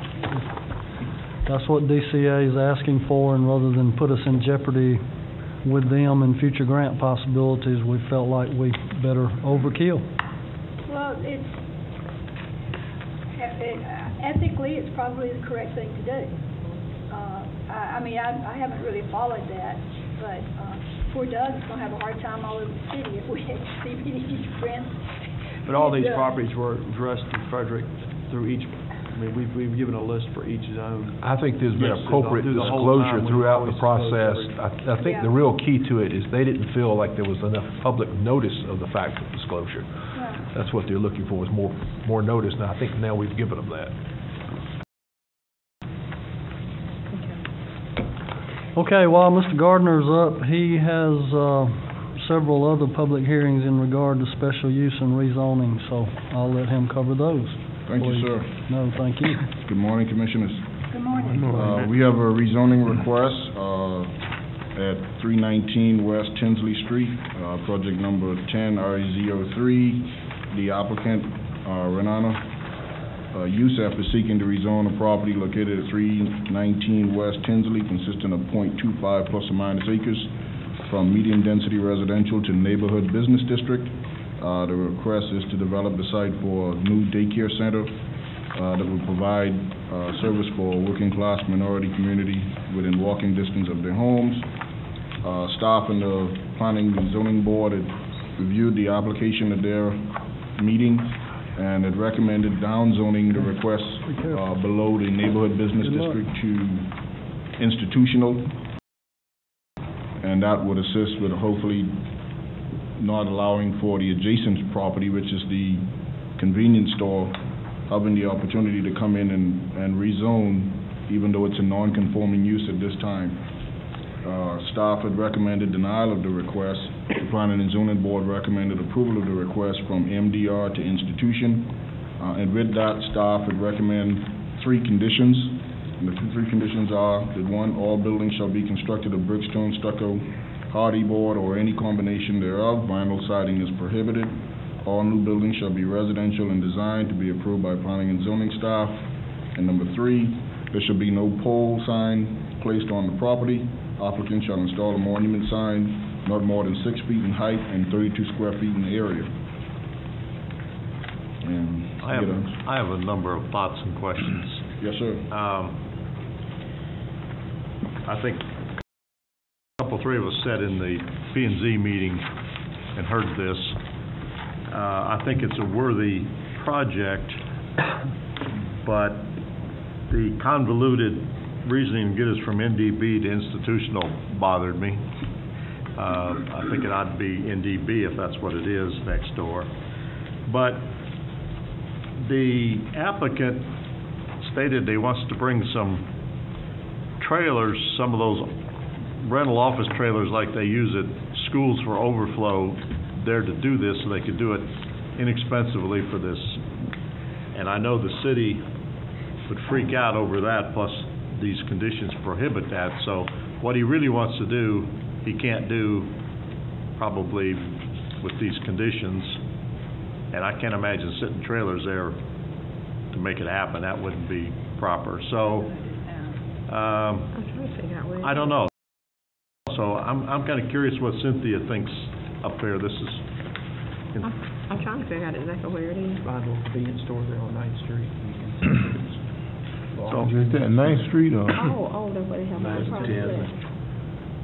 that's what DCA is asking for, and rather than put us in jeopardy with them and future grant possibilities, we felt like we better overkill. Well, it's, ethically, it's probably the correct thing to do. Uh, I, I mean, I, I haven't really followed that, but, uh, poor Doug's gonna have a hard time all over the city if we had CBD friends. But all these properties were addressed to Frederick through each, I mean, we've, we've given a list for each zone. I think there's been Yes, appropriate through the whole disclosure time we've throughout the always process. disclosed I, I think the real key to it is they didn't feel like there was enough public notice of the fact of disclosure. Right. That's what they're looking for, is more, more notice, and I think now we've given them that. Okay, while Mr. Gardner's up, he has, uh, several other public hearings in regard to special use and rezoning, so I'll let him cover those. Thank you, sir. No, thank you. Good morning, Commissioners. Good morning. Uh, We have a rezoning request uh, at 319 West Tinsley Street, uh, project number 10 RZ03. The applicant, uh, Renana uh, Youssef, is seeking to rezone a property located at 319 West Tinsley consisting of .25 plus or minus acres from medium-density residential to neighborhood business district. Uh, The request is to develop the site for a new daycare center uh, that will provide uh, service for a working-class minority community within walking distance of their homes. Uh, Staff and the Planning and Zoning Board had reviewed the application at their meeting and had recommended downzoning the request uh, below the neighborhood business district to institutional. And that would assist with hopefully not allowing for the adjacent property, which is the convenience store, having the opportunity to come in and, and rezone, even though it's a non-conforming use at this time. Uh, staff had recommended denial of the request. The Planning and Zoning Board recommended approval of the request from MDR to institution. Uh, and with that, staff would recommend three conditions. And the three conditions are that one, all buildings shall be constructed of brick, stone, stucco, hardy board, or any combination thereof. Vinyl siding is prohibited. All new buildings shall be residential and designed to be approved by planning and zoning staff. And number three, there shall be no pole sign placed on the property. Applicant shall install a monument sign not more than six feet in height and thirty-two square feet in area. And, I have, you know, I have a number of thoughts and questions. yes, sir. Um, I think couple, three of us sat in the P and Z meeting and heard this. Uh, I think it's a worthy project, but the convoluted reasoning to get us from NDB to institutional bothered me. Uh, I think it ought to be NDB if that's what it is next door. But the applicant stated he wants to bring some trailers, some of those rental office trailers like they use at schools for overflow, there to do this, so they could do it inexpensively for this. And I know the city would freak out over that, plus these conditions prohibit that, so what he really wants to do, he can't do probably with these conditions. And I can't imagine sitting trailers there to make it happen, that wouldn't be proper. So, um, I'm trying to figure out where. I don't know. So I'm, I'm kinda curious what Cynthia thinks up there, this is, I'm, I'm trying to figure out exactly where it is. Find a little convenience store there on Ninth Street. so, Is that Ninth Street or? Oh, oh, that's where they have my property at.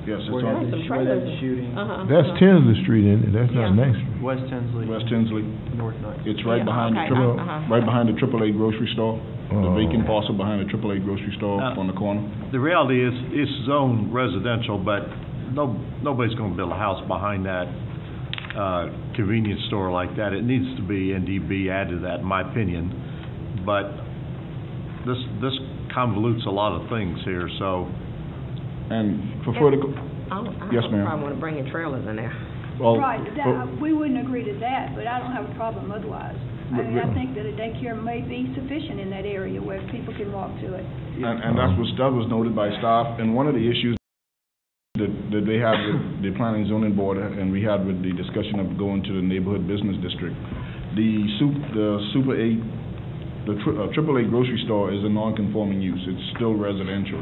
Yes, it's Where on they- where they shooting, Uh-huh. That's uh-huh. Tinsley Street, isn't it? That's Yeah. not Ninth Street. West Tinsley, West Tinsley. North Ninth. It's right Yeah, behind the okay, triple, uh-huh. right behind the AAA grocery store. The Oh. vacant parcel behind the AAA grocery store Uh, on the corner. the reality is, it's zoned residential, but no, nobody's gonna build a house behind that, uh, convenience store like that. It needs to be NDB added to that, in my opinion. But this, this convolutes a lot of things here, so, And for further, co- I don't, I Yes, don't ma'am. probably wanna bring in trailers in there. well, Right, for- that, we wouldn't agree to that, but I don't have a problem otherwise. I mean, I think that a daycare may be sufficient in that area where people can walk to it. And, and that was, that was noted by staff, and one of the issues that, that they had with the planning zoning board, and we had with the discussion of going to the neighborhood business district, the sup, the Super Eight, the tri- uh, Triple A grocery store is a non-conforming use, it's still residential.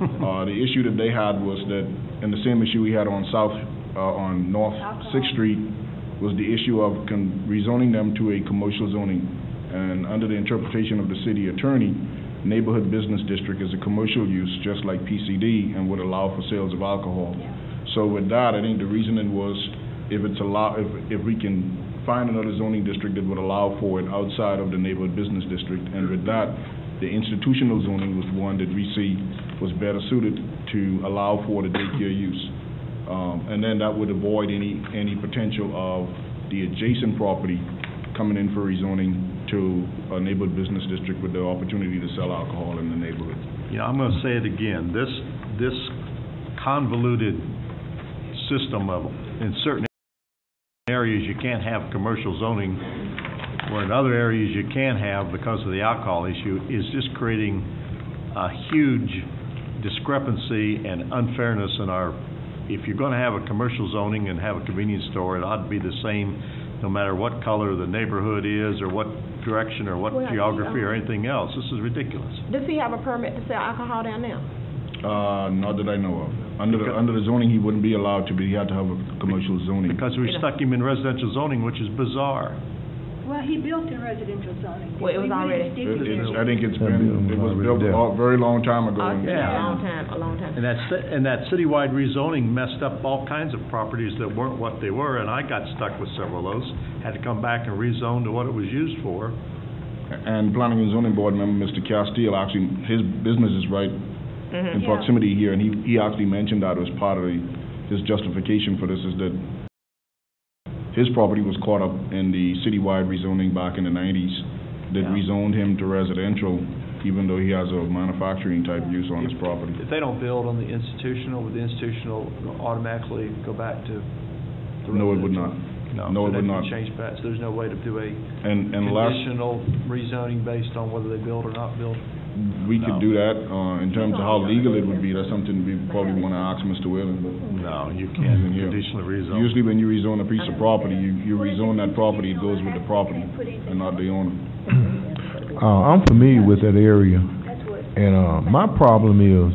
Uh, the issue that they had was that, and the same issue we had on South, uh, on North Sixth Street, was the issue of con- rezoning them to a commercial zoning. And under the interpretation of the city attorney, neighborhood business district is a commercial use, just like PCD, and would allow for sales of alcohol. So with that, I think the reasoning was, if it's allow, if, if we can find another zoning district that would allow for it outside of the neighborhood business district, and with that, the institutional zoning was one that we see was better suited to allow for the daycare use. Um, and then that would avoid any, any potential of the adjacent property coming in for rezoning to a neighborhood business district with the opportunity to sell alcohol in the neighborhood. know, I'm gonna say it again, this, this convoluted system of, in certain areas, you can't have commercial zoning, where in other areas you can have because of the alcohol issue, is just creating a huge discrepancy and unfairness in our, if you're gonna have a commercial zoning and have a convenience store, it ought to be the same, no matter what color the neighborhood is, or what direction, or what Well, geography, or anything else. This is ridiculous. Does he have a permit to sell alcohol down there? Uh, not that I know of. Under the, under the zoning, he wouldn't be allowed to be, he had to have a commercial zoning. Because we stuck him in residential zoning, which is bizarre. Well, he built in residential zoning. Well, it was We really already- stick It- with It's. I think it's That building been, it was was built there. a very long time ago. Oh, yeah, a long time, a long time. And that, ci- and that citywide rezoning messed up all kinds of properties that weren't what they were, and I got stuck with several of those. Had to come back and rezone to what it was used for. And planning and zoning board member, Mr. Castile, actually, his business is right Mhm. in Yeah. proximity here, and he, he actually mentioned that as part of the, his justification for this is that his property was caught up in the citywide rezoning back in the nineties that Yeah. rezoned him to residential, even though he has a manufacturing type use on his property. If they don't build on the institutional, would the institutional automatically go back to the No, it would not. No, it So would they not. change back, so there's no way to do a And, and last, conditional rezoning based on whether they build or not build? we could do that, uh, in terms of how legal it would be, that's something we probably wanna ask Mr. Whalen, but. No, you can't Yeah. conditionally rezone. Usually when you rezone a piece of property, you, you rezone that property, it goes with the property and not the owner. Uh, I'm familiar with that area, and, uh, my problem is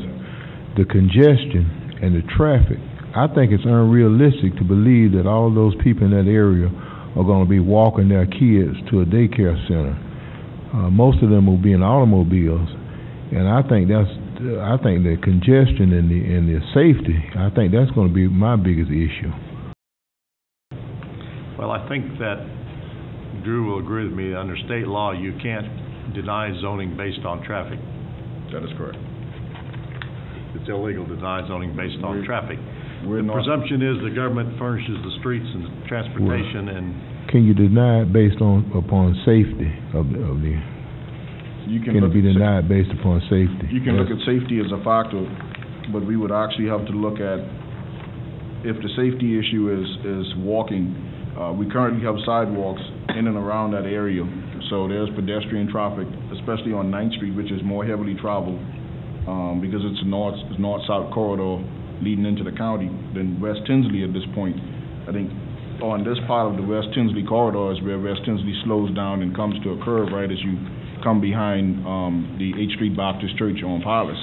the congestion and the traffic. I think it's unrealistic to believe that all those people in that area are gonna be walking their kids to a daycare center. Uh, most of them will be in automobiles, and I think that's, I think the congestion and the, and the safety, I think that's gonna be my biggest issue. Well, I think that Drew will agree with me, under state law, you can't deny zoning based on traffic. That is correct. It's illegal to deny zoning based on traffic. We're The not, presumption is the government furnishes the streets and transportation, and Can you deny it based on, upon safety of, the- of the, you can can look it be at, sa- denied based upon safety? you can look at safety as a factor, but we would actually have to look at if the safety issue is, is walking. Uh, we currently have sidewalks in and around that area, so there's pedestrian traffic, especially on Ninth Street, which is more heavily traveled, um, because it's a north, north-south corridor leading into the county than West Tinsley at this point. I think on this part of the West Tinsley corridor is where West Tinsley slows down and comes to a curve right as you come behind, um, the Eighth Street Baptist Church on Palace.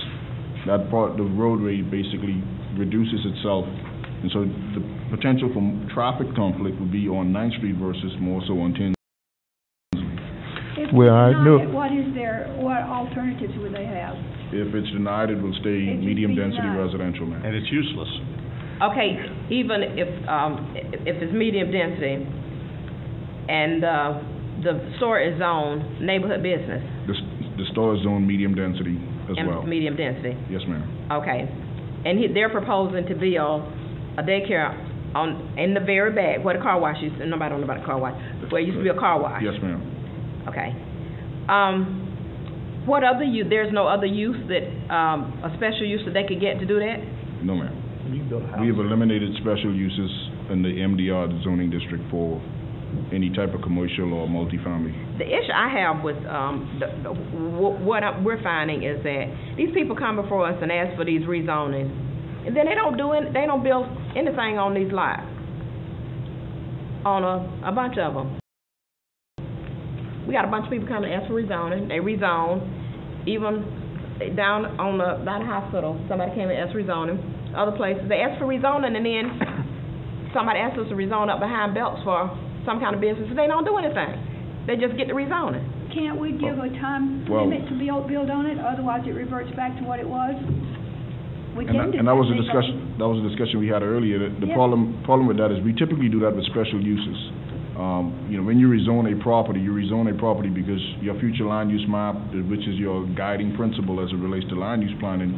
That part, the roadway basically reduces itself, and so the potential for traffic conflict would be on Ninth Street versus more so on Tinsley. If Well, I it's know- what is their, what alternatives would they have? If it's denied, it will stay It just be medium-density denied. residential now. And it's useless. Okay, even if, um, i- if it's medium density and, uh, the store is zoned neighborhood business The, s- the store is zoned medium density as well. and medium density, Yes, ma'am. okay. And he, they're proposing to build a daycare on, in the very back, where the car wash used, to- nobody don't know about the car wash, where it used to be a car wash. Yes, ma'am. Okay. Um, what other use, there's no other use that, um, a special use that they could get to do that? No, ma'am. We have eliminated special uses in the MDR zoning district for any type of commercial or multifamily. The issue I have with, um, the, the, wh- what I- we're finding is that these people come before us and ask for these rezonings, and then they don't do it, they don't build anything on these lots. On a, a bunch of them. We got a bunch of people coming and ask for rezoning, they rezone, even down on the, by the hospital, somebody came and asked for rezoning. Other places, they ask for rezoning, and then somebody asks us to rezone up behind Belts for some kind of business, they don't do anything. They just get the rezoning. Can't we give a time Well- limit to build, build on it, otherwise it reverts back to what it was? We And can that, do and that was a They- discussion, that was a discussion we had earlier. The- The Yeah. problem, problem with that is we typically do that with special uses. Um, you know, when you rezone a property, you rezone a property because your future land use map, which is your guiding principle as it relates to land use planning,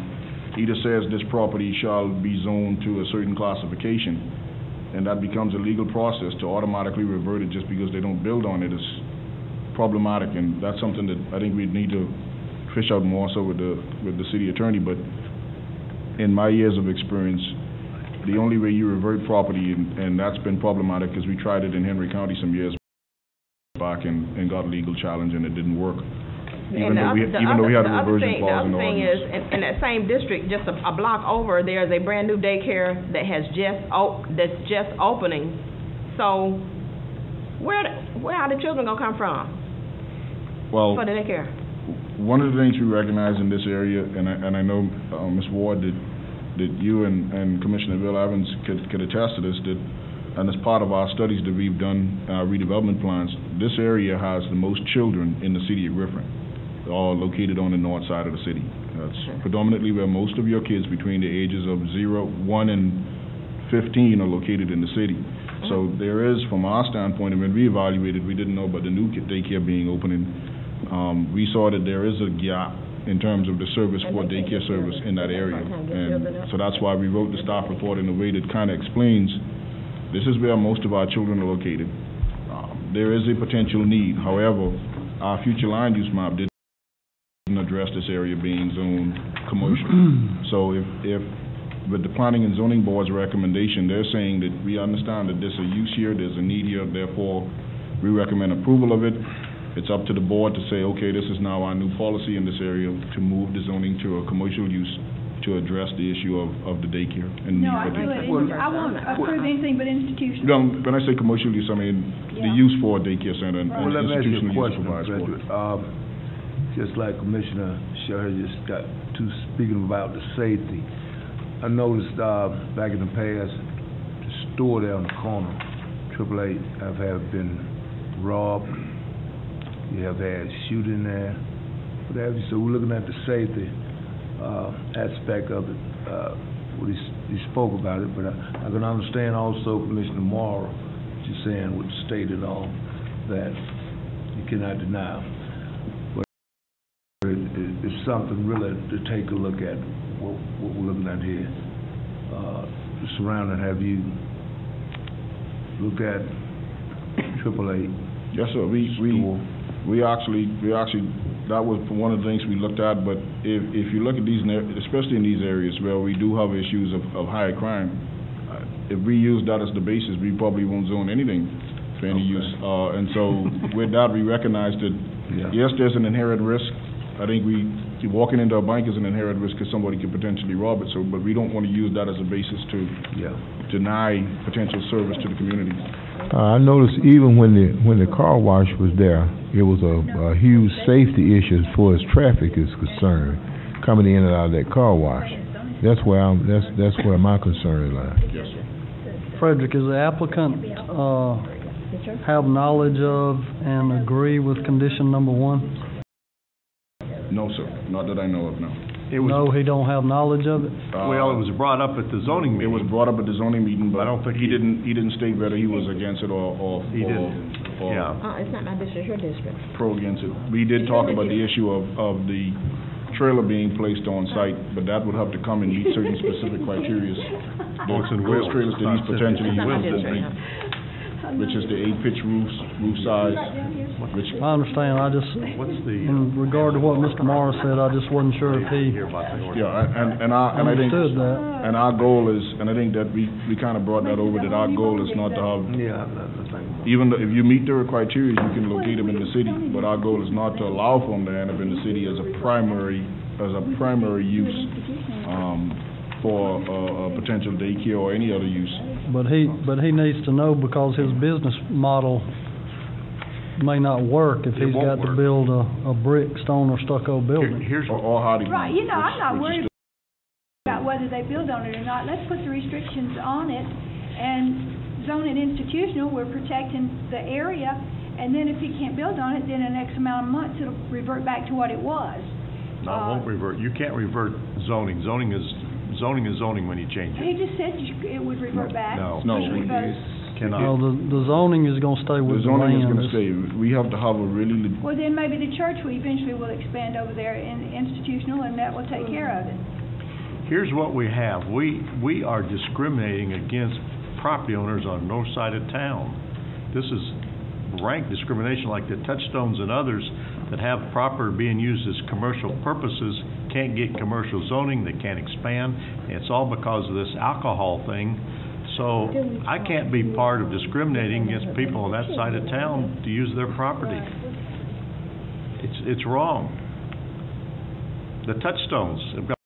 either says this property shall be zoned to a certain classification, and that becomes a legal process to automatically revert it just because they don't build on it is problematic, and that's something that I think we need to fish out more so with the, with the city attorney, but in my years of experience, the only way you revert property, and, and that's been problematic, because we tried it in Henry County some years back and, and got legal challenge, and it didn't work. Even And the though we, other- the even though we other- had a the other reversion thing- clause in the The other thing is, in, in that same district, just a, a block over, there's a brand-new daycare that has just, op- that's just opening. So, where, the- where are the children gonna come from Well, for the daycare? one of the things we recognize in this area, and I, and I know, uh, Ms. Ward, that, that you and, and Commissioner Bill Evans could, could attest to this, that, and as part of our studies that we've done, uh, redevelopment plans, this area has the most children in the city of Griffin, all located on the north side of the city. That's predominantly where most of your kids between the ages of zero, one and fifteen are located in the city. So there is, from our standpoint, and when we evaluated, we didn't know about the new daycare being opening, um, we saw that there is a gap in terms of the service for daycare service in that area. why I can't get building And so that's why we wrote the staff report in a way that kind of explains, this is where most of our children are located. Um, There is a potential need, however, our future land use map didn't address this area being zoned commercial. So if, if, with the planning and zoning board's recommendation, they're saying that we understand that there's a use here, there's a need here, therefore, we recommend approval of it. It's up to the board to say, okay, this is now our new policy in this area to move the zoning to a commercial use to address the issue of, of the daycare and No, I for do daycare. it, I won't approve anything but institutional. No, when I say commercial use, I mean the Yeah. use for a daycare center and Right. and Well, let me ask you a institutional use question, provides for it. Frederick. Um, just like Commissioner Sherry just got to speaking about the safety. I noticed, uh, back in the past, the store there on the corner, Triple Eight, have have been robbed. You have had shooting there. What have you, so we're looking at the safety, uh, aspect of it. Uh, what he, he spoke about it, but I, I can understand also Commissioner Morrow, what you're saying, what stated on that you cannot deny. But it, it, it's something really to take a look at, what, what we're looking at here. Uh, the surrounding, have you looked at triple eight Yes, sir, we, we, store? we actually, we actually, that was one of the things we looked at, but if, if you look at these, especially in these areas where we do have issues of, of high crime, uh, if we use that as the basis, we probably won't zone anything for any Okay. use. Uh, and so with that, we recognize that, Yeah. yes, there's an inherent risk. I think we, see, walking into a bank is an inherent risk because somebody could potentially rob it, so, but we don't want to use that as a basis to Yeah. deny potential service to the community. Uh, I noticed even when the, when the car wash was there, it was a, a huge safety issue as far as traffic is concerned, coming in and out of that car wash. That's where I'm, that's, that's where my concern lies. Yes, sir. Frederick, is the applicant, uh, have knowledge of and agree with condition number one? No, sir, not that I know of, no. It was, No, he don't have knowledge of it? well, it was brought up at the zoning meeting. It was meeting. brought up at the zoning meeting, but I don't think he he- didn't, he didn't state whether he was against it or, or, He or- didn't. or Yeah. Uh, it's not my district, it's your district. pro against it. We did talk about the issue of, of the trailer being placed on site, but that would have to come and meet certain specific criteria. Well, it's in Those trailers that It's he's not potentially It's not my using, district. Which is the eight pitch roofs, roof size, which, I understand, I just, What's the? in regard to what Mr. Morris said, I just wasn't sure if he Hear about the ordinance. yeah, and, and I, and I think, understood that. and our goal is, and I think that we, we kind of brought that over, that our goal is not to have Yeah, I, I think. even though if you meet their criteria, you can locate them in the city, but our goal is not to allow for them to end up in the city as a primary, as a primary use, um, for a, a potential daycare or any other use. But he, but he needs to know because his business model may not work if It he's won't got to work. build a, a brick, stone, or stucco Here- building. Here's, Or, or how to. Right, you know, I'm not which- which worried about whether they build on it or not. Let's put the restrictions on it and zone it institutional, we're protecting the area. And then if he can't build on it, then in X amount of months, it'll revert back to what it was. no, it won't uh, revert. You can't revert zoning. Zoning is, zoning is zoning when you change it. He it. just said you- it would revert back. No. No, Just we- because- No, Cannot. the, the zoning is gonna stay The with the zoning is land. gonna stay, we have to have a really, le- Well, then maybe the church will eventually will expand over there in institutional and that will take care of it. Here's what we have. We, we are discriminating against property owners on the north side of town. This is rank discrimination, like the touchstones and others that have proper being used as commercial purposes can't get commercial zoning, they can't expand. It's all because of this alcohol thing. So I can't be part of discriminating against people on that side of town to use their property. It's, it's wrong. The touchstones have got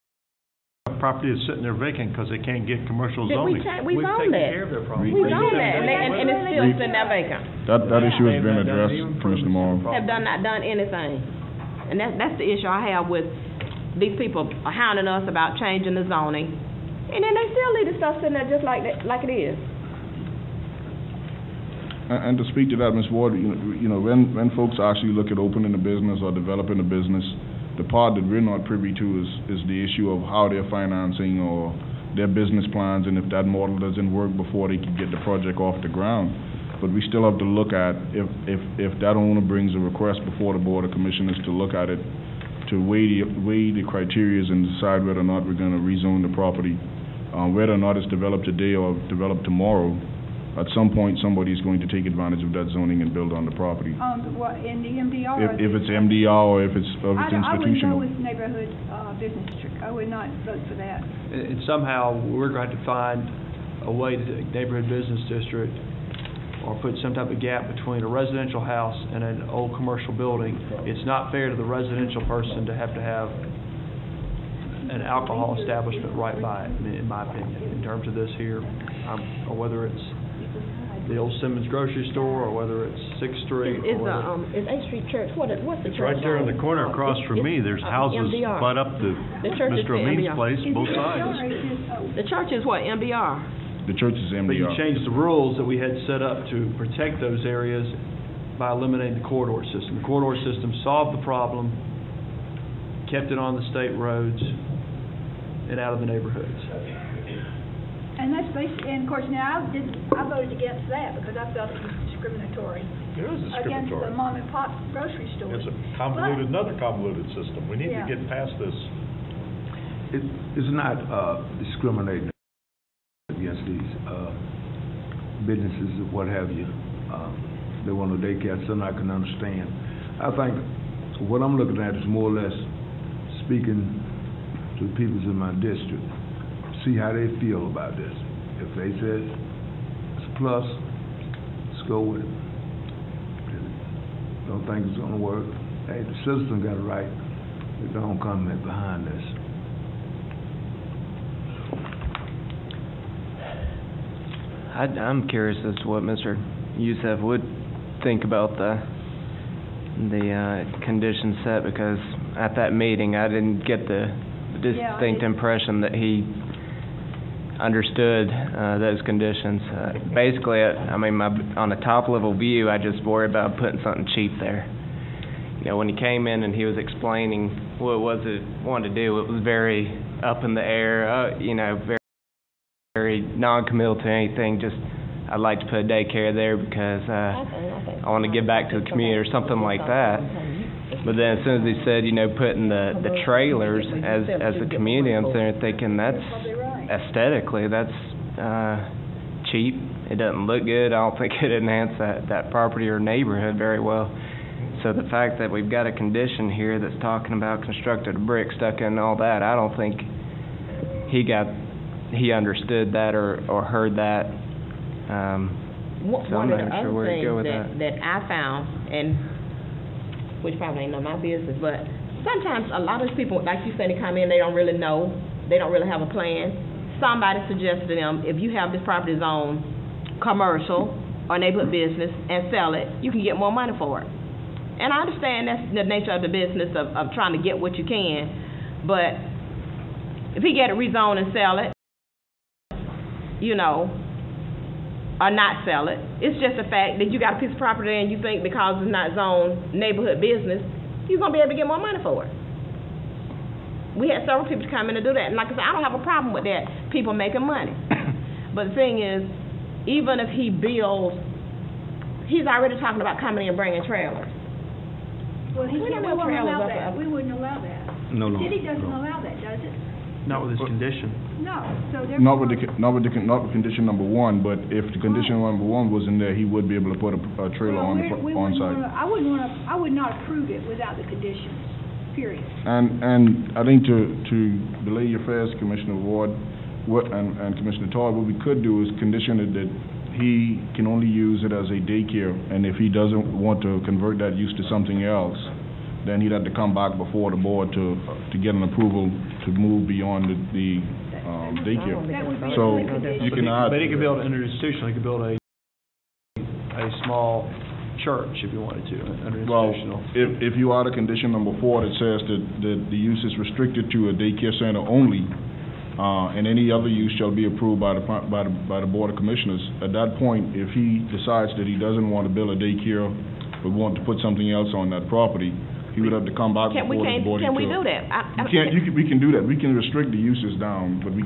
property is sitting there vacant because they can't get commercial Did we zoning. cha- we zoned that. We We- zoned that, and, they- and, and it's still sitting there vacant. that, that issue has been addressed, Commissioner Morrow. Have done, not done anything. And that, that's the issue I have with these people hounding us about changing the zoning. And then they still leave the stuff sitting there just like that, like it is. And, and to speak to that, Ms. Ward, you know, you know, when, when folks actually look at opening a business or developing a business, the part that we're not privy to is, is the issue of how they're financing or their business plans, and if that model doesn't work before they can get the project off the ground. But we still have to look at, if, if, if that owner brings a request before the Board of Commissioners to look at it, to weigh the, weigh the criterias and decide whether or not we're gonna rezone the property, uh, whether or not it's developed today or developed tomorrow, at some point, somebody's going to take advantage of that zoning and build on the property. On the, what, in the MDR? If, if it's MDR or if it's, or if it's don't- I wouldn't go institutional. with neighborhood, uh, business district. I would not vote for that. And and somehow, we're going to have to find a way to neighborhood business district, or put some type of gap between a residential house and an old commercial building. It's not fair to the residential person to have to have an alcohol establishment right by it, in in my opinion, in terms of this here. Um, Or whether it's the old Simmons grocery store, or whether it's Sixth Street, Is, or uh, whether... um, is Eighth Street Church, what is, what's the It's church? right there in the name? corner Uh, across from it's- me. There's uh, houses MDR. butt up to The church is Mr. Amin's MDR. place, Is both sides. or is this, oh, The church is what, MBR? The church is But you MDR. changed the rules that we had set up to protect those areas by eliminating the corridor system. The corridor system solved the problem, kept it on the state roads and out of the neighborhoods. And that's basic, and of course, now, I did, I voted against that because I felt it was discriminatory It is against the mom and pop grocery stores. It's a convoluted, another convoluted system. We need to Yeah. get past this. It, it's not, uh, discriminating against these, uh, businesses or what have you. Um, they want a daycare, something I can understand. I think what I'm looking at is more or less speaking to the peoples in my district, see how they feel about this. If they says it's a plus, let's go with it. If Don't think it's gonna work, hey, the citizen got a right the homecoming behind us. I, I'm curious as to what Mr. Youssef would think about the, the, uh, condition set, because at that meeting, I didn't get the Yeah, distinct impression that he understood, uh, those conditions. Uh, basically, I I mean, my, on a top-level view, I just worry about putting something cheap there. You know, when he came in and he was explaining what it was it wanted to do, it was very up in the air, uh, you know, very very non-committal to anything, just, I'd like to put a daycare there because, uh, I want to give back to the community or something like that. But then as soon as he said, you know, putting the, the trailers as, as a community, I'm sitting there thinking, that's aesthetically, that's, uh, cheap. It doesn't look good. I don't think it enhances that, that property or neighborhood very well. So the fact that we've got a condition here that's talking about constructed brick stuck in all that, I don't think he got, he understood that or, or heard that. Um, One So I'm one of not the sure other where to things go with that, that I found, and, which probably ain't none of my business, but sometimes a lot of people, like you said, they come in, they don't really know, they don't really have a plan. Somebody suggested to them, if you have this property zone, commercial or neighborhood business, and sell it, you can get more money for it. And I understand that's the nature of the business of, of trying to get what you can, but if he get it rezoned and sell it, you know, or not sell it. It's just a fact that you got a piece of property and you think because it's not zoned neighborhood business, you're gonna be able to get more money for it. We had several people come in to do that, and like I said, I don't have a problem with that, people making money. But the thing is, even if he builds, he's already talking about coming in and bringing trailers. Well, he We said don't we have won't trailers allow up that, there. we wouldn't allow that. No, The city doesn't allow that, does it? Not with this condition. No, so therefore. Not with the, con- not with the, con- not with condition number one, but if the condition number one was in there, he would be able to put a, a trailer Well, on the, we're- we on wouldn't site. wanna- I wouldn't wanna, I would not approve it without the conditions, period. And, and I think to, to delay your affairs, Commissioner Ward, what, and, and Commissioner Todd, what we could do is condition it that he can only use it as a daycare, and if he doesn't want to convert that use to something else, then he'd have to come back before the board to, to get an approval to move beyond the, the, um, daycare. That would be a So, good condition. you can add. But he could build, under institutional, he could build a, a small church if you wanted to, under Well, institutional. if, if you add a condition number four that says that, that the use is restricted to a daycare center only, uh, and any other use shall be approved by the, by the, by the Board of Commissioners, at that point, if he decides that he doesn't want to build a daycare, but want to put something else on that property, he would have to come back Can, we before the can't, board. can we do that? I- You can't, you can, we can do that, we can restrict the uses down, but we,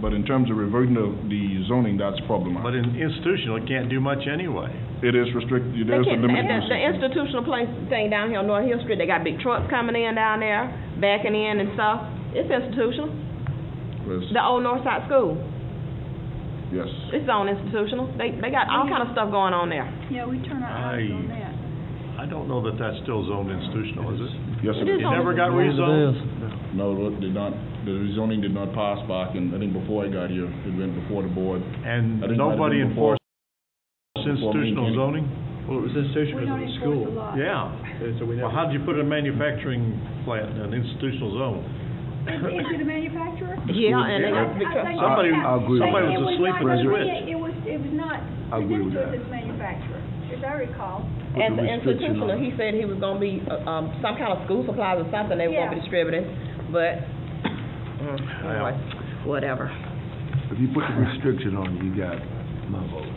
but in terms of reverting the, the zoning, that's problematic. But in institutional, it can't do much anyway. It is restricted, They there's a can, limit. the, the uses. institutional place thing down here on North Hill Street, they got big trucks coming in down there, backing in and stuff. It's institutional. The old Northside School, yes. it's on institutional. They, they got all kind of stuff going on there. Yeah, we turn our eyes on that. I don't know that that's still zoned institutional, is it? Yes, It it is is. It never got rezoned? No, it did not, the rezoning did not pass back, and I think before I got here, it went before the board. And I think it might have nobody been before- enforced before me institutional came. zoning? Well, it was institutional We because don't it was enforce school. law. Yeah. So we Well, never. how'd you put a manufacturing plant in an institutional zone? Is, is it a manufacturer? Yeah, and they got I trucks. think Somebody- I agree with somebody it was was asleep not- with a it was- switch. It was, it was not I agree with presented to us that. as manufacturer, as I recall. And the the restriction institutional, on it. he said he was gonna be, uh, um, some kind of school supplies or something they were gonna be Yeah. distributing, but, mm, anyway, whatever. If you put the restriction on, it, you got my vote.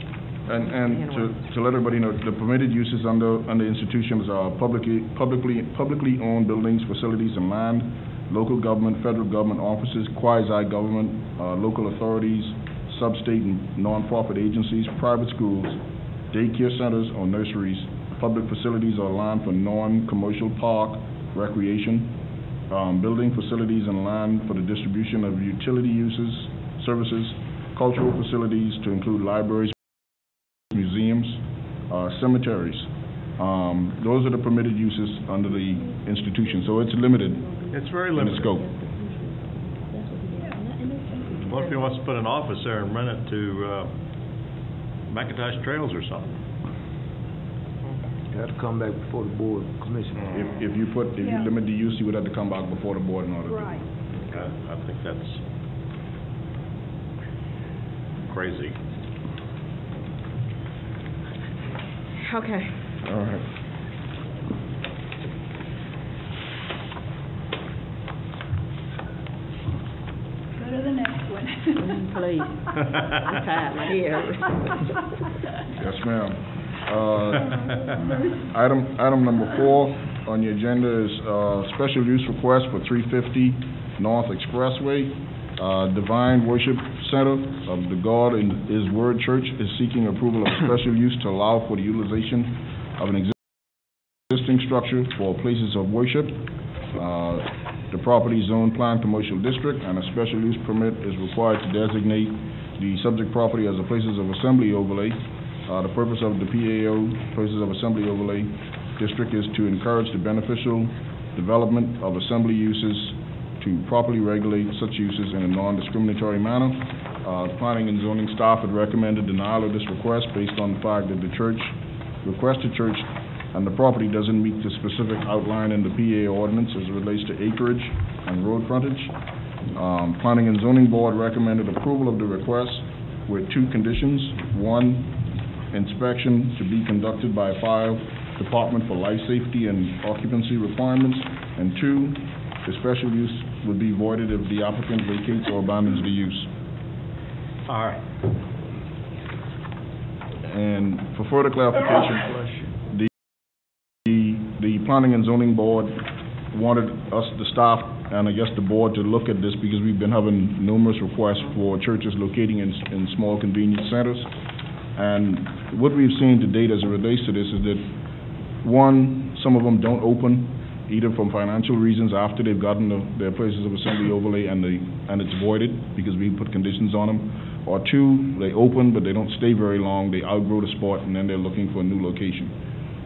And, and to, to let everybody know, the permitted uses under, under institutions are publicly, publicly, publicly owned buildings, facilities, and land, local government, federal government offices, quasi-government, uh, local authorities, sub-state and non-profit agencies, private schools, daycare centers or nurseries, public facilities or land for non-commercial park, recreation, um, building facilities and land for the distribution of utility uses, services, cultural facilities to include libraries, museums, uh, cemeteries. Um, those are the permitted uses under the institution, so it's limited It's very in the limited. scope. What if he wants to put an office there and rent it to, uh, McIntosh Trails or something? Have to come back before the board, commissioner. If, if you put, if you Yeah. limit the use, you would have to come back before the board in order to. Right. I I think that's crazy. Okay. All right. Go to the next one. Please. I'm tired, my ears. Yes, ma'am. Uh, item, item number four on the agenda is, uh, special use request for three fifty North Expressway. Uh, Divine Worship Center of the God in His Word Church is seeking approval of special use to allow for the utilization of an existing structure for places of worship. Uh, The property zone plan commercial district, and a special use permit is required to designate the subject property as a places of assembly overlay. Uh, the purpose of the PAO, places of assembly overlay district, is to encourage the beneficial development of assembly uses to properly regulate such uses in a non-discriminatory manner. Uh, planning and zoning staff had recommended denial of this request based on the fact that the church, requested church and the property doesn't meet the specific outline in the PA ordinance as it relates to acreage and road frontage. Um, Planning and Zoning Board recommended approval of the request with two conditions. One, inspection to be conducted by a fire department for life safety and occupancy requirements. And two, the special use would be voided if the applicant vacates or abandons the use. All right. And for further clarification, the, the, the planning and zoning board wanted us, the staff, and I guess the board to look at this because we've been having numerous requests for churches locating in, in small convenience centers. And what we've seen to date as it relates to this is that, one, some of them don't open either from financial reasons after they've gotten the, their places of assembly overlay and they, and it's voided because we put conditions on them. Or two, they open, but they don't stay very long, they outgrow the spot, and then they're looking for a new location.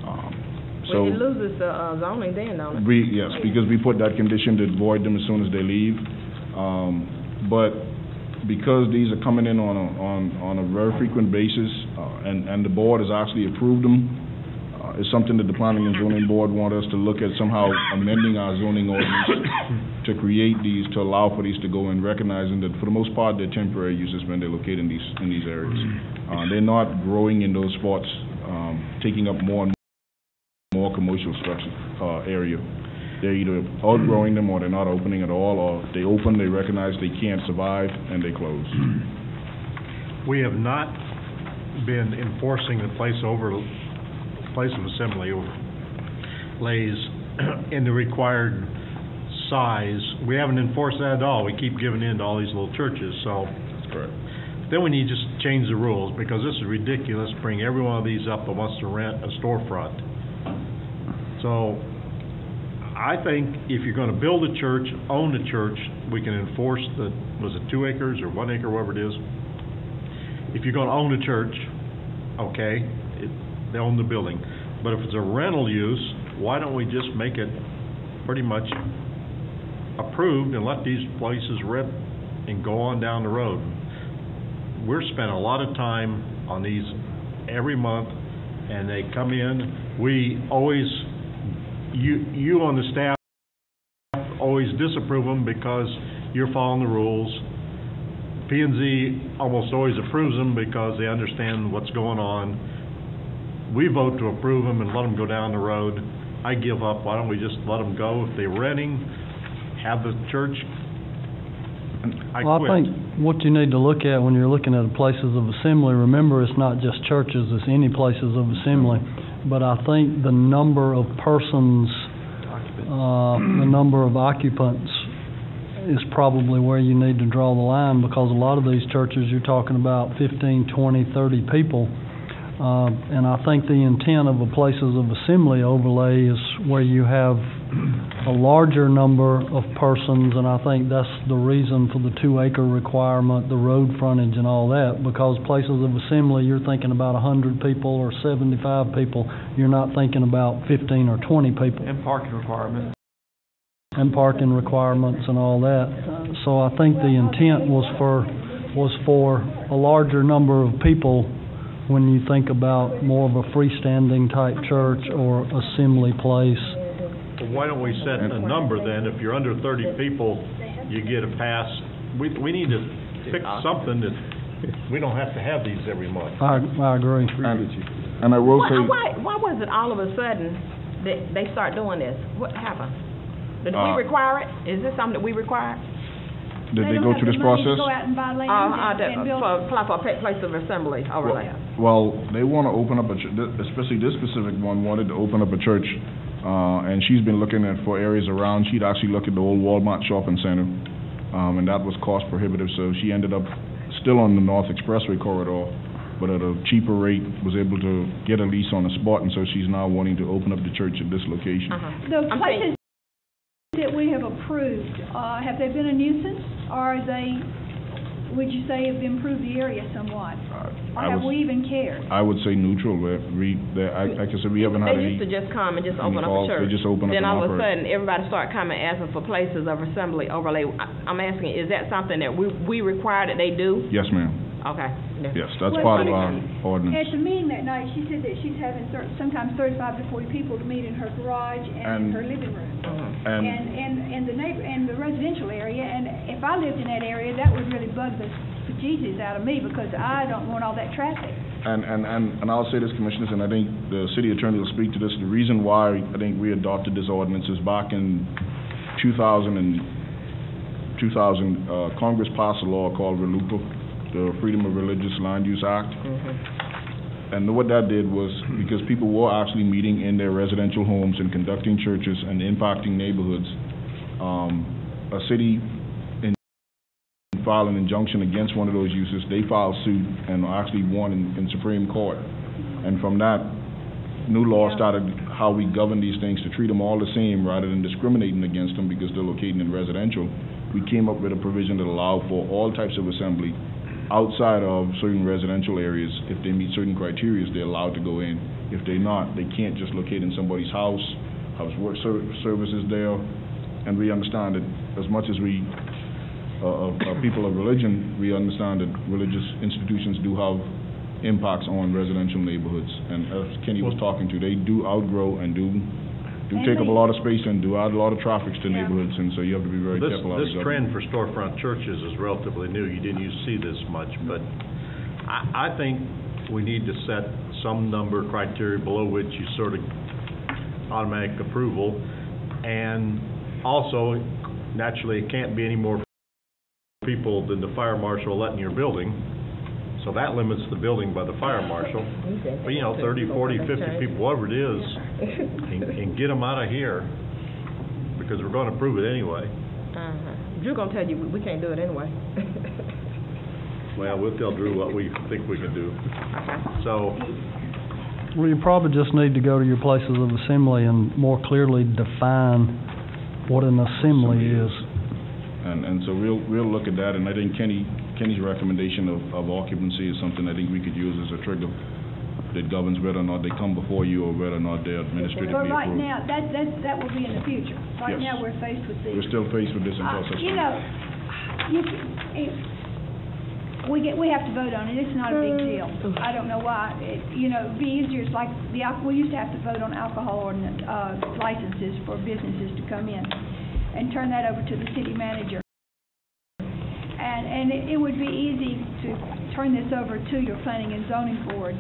Um, So, Well, it loses the uh, zoning then, don't it? we, yes, because we put that condition to void them as soon as they leave. Um, but because these are coming in on a, on, on a very frequent basis, uh, and, and the board has actually approved them, uh, it's something that the planning and zoning board want us to look at somehow amending our zoning ordinance to create these, to allow for these to go in, recognizing that for the most part, they're temporary uses when they're located in these, in these areas. Uh, they're not growing in those spots, um, taking up more and more commercial structure, uh, area. They're either outgrowing them or they're not opening at all, or they open, they recognize they can't survive, and they close. We have not been enforcing the place over, place of assembly overlays in the required size. We haven't enforced that at all. We keep giving in to all these little churches, so. Correct. Then we need to just change the rules, because this is ridiculous, bring every one of these up that wants to rent a storefront. So, I think if you're gonna build a church, own a church, we can enforce the, was it two acres or one acre, whatever it is? If you're gonna own a church, okay, it, they own the building. But if it's a rental use, why don't we just make it pretty much approved and let these places rip and go on down the road? We're spending a lot of time on these every month, and they come in. We always, you, you on the staff always disapprove them because you're following the rules. P and Z almost always approves them because they understand what's going on. We vote to approve them and let them go down the road. I give up, why don't we just let them go? If they're renting, have the church, I Well, I quit. think what you need to look at when you're looking at places of assembly, remember, it's not just churches, it's any places of assembly. But I think the number of persons, uh, the number of occupants is probably where you need to draw the line, because a lot of these churches, you're talking about 15, 20, 30 people. Uh, and I think the intent of a places of assembly overlay is where you have a larger number of persons, and I think that's the reason for the two acre requirement, the road frontage and all that, because places of assembly, you're thinking about a hundred people or seventy-five people, you're not thinking about fifteen or twenty people, And parking requirement. and parking requirements and all that. So I think the intent was for, was for a larger number of people when you think about more of a freestanding type church or assembly place? Well, why don't we set a number then? If you're under thirty people, you get a pass. We, we need to pick something that, we don't have to have these every month. I, I agree. And, and I will Why, say, why, why was it all of a sudden that they start doing this? What happened? Did Uh, we require it? Is this something that we require? Did they go through this process? They don't have the money to go out and buy land Uh, uh, and- that- and build. for, apply for a pa- place of assembly overlay? Well, they want to open up a, ch- th- especially this specific one, wanted to open up a church, uh, and she's been looking at, for areas around, she'd actually looked at the old Walmart Shopping Center, um, and that was cost prohibitive, so she ended up still on the North Expressway corridor, but at a cheaper rate, was able to get a lease on the spot, and so she's now wanting to open up the church at this location. Uh-huh. The I'm places that we have approved, uh, have they been a nuisance, or are they, would you say have improved the area somewhat? Uh, Or I have was- we even cared? I would say neutral, we, we, there- I, like I said, we haven't had They any. used to just come and just any open up a calls. church. They just open up Then and all of a operate. sudden, everybody start coming asking for places of assembly overlay. I- I'm asking, is that something that we, we require that they do? Yes, ma'am, Okay. yes, that's Well, part of but our At ordinance. the meeting that night, she said that she's having thir- sometimes thirty-five to forty people to meet in her garage and in And- her living room. Mhm. And, And, and, and the neighbor, and the residential area, and if I lived in that area, that would really bug the bejesus out of me, because I don't want all that traffic. and, and, and and I'll say this, Commissioners, and I think the city attorney will speak to this, the reason why I think we adopted this ordinance is back in two thousand and, two thousand, uh, Congress passed a law called RLUIPA, the Freedom of Religious Land Use Act. And what that did was, because people were actually meeting in their residential homes and conducting churches and impacting neighborhoods, um, a city in filed an injunction against one of those uses, they filed suit and actually won in, in Supreme Court. And from that, new law started how we govern these things to treat them all the same rather than discriminating against them because they're located in residential. We came up with a provision that allowed for all types of assembly outside of certain residential areas. If they meet certain criteria, they're allowed to go in. If they're not, they can't just locate in somebody's house, have work ser- services there. And we understand that as much as we uh, of, of people of religion, we understand that religious institutions do have impacts on residential neighborhoods. And as Kenny was talking to, they do outgrow and do, do take up a lot of space and do add a lot of traffic to Yeah. neighborhoods, and so you have to be very This, careful how this you govern. trend for storefront churches is relatively new. You didn't used to see this much, but I, I think we need to set some number criteria below which you sort of automatic approval. And also, naturally, it can't be any more people than the fire marshal letting your building. So that limits the building by the fire marshal. But, you know, thirty, forty, fifty people, whatever it is, and, and get them out of here, because we're gonna prove it anyway. Uh-huh. Drew gonna tell you, we we can't do it anyway. Well, we'll tell Drew what we think we can do. So, Well, you probably just need to go to your places of assembly and more clearly define what an assembly is. And, and so we'll, we'll look at that, and I think Kenny, Kenny's recommendation of, of occupancy is something I think we could use as a trigger that governs whether or not they come before you or whether or not they're administratively But approved. right now, that, that, that will be in the future. Right Yes. now, we're faced with these. We're still faced with this Uh, process. You know, you, it, we get, we have to vote on it, it's not a big deal. I don't know why, it, you know, it'd be easier, it's like, the, al- we used to have to vote on alcohol ordinance, uh, licenses for businesses to come in, and turn that over to the city manager. And, and it, it would be easy to turn this over to your planning and zoning board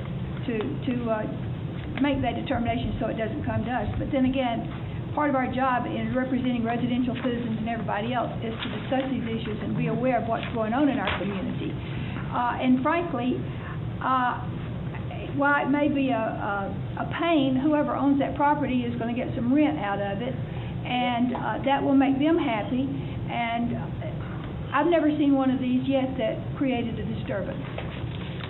to, to, uh, make that determination so it doesn't come to us. But then again, part of our job in representing residential citizens and everybody else is to discuss these issues and be aware of what's going on in our community. Uh, and frankly, uh, while it may be a, a, a pain, whoever owns that property is gonna get some rent out of it, and, uh, that will make them happy. And I've never seen one of these yet that created a disturbance.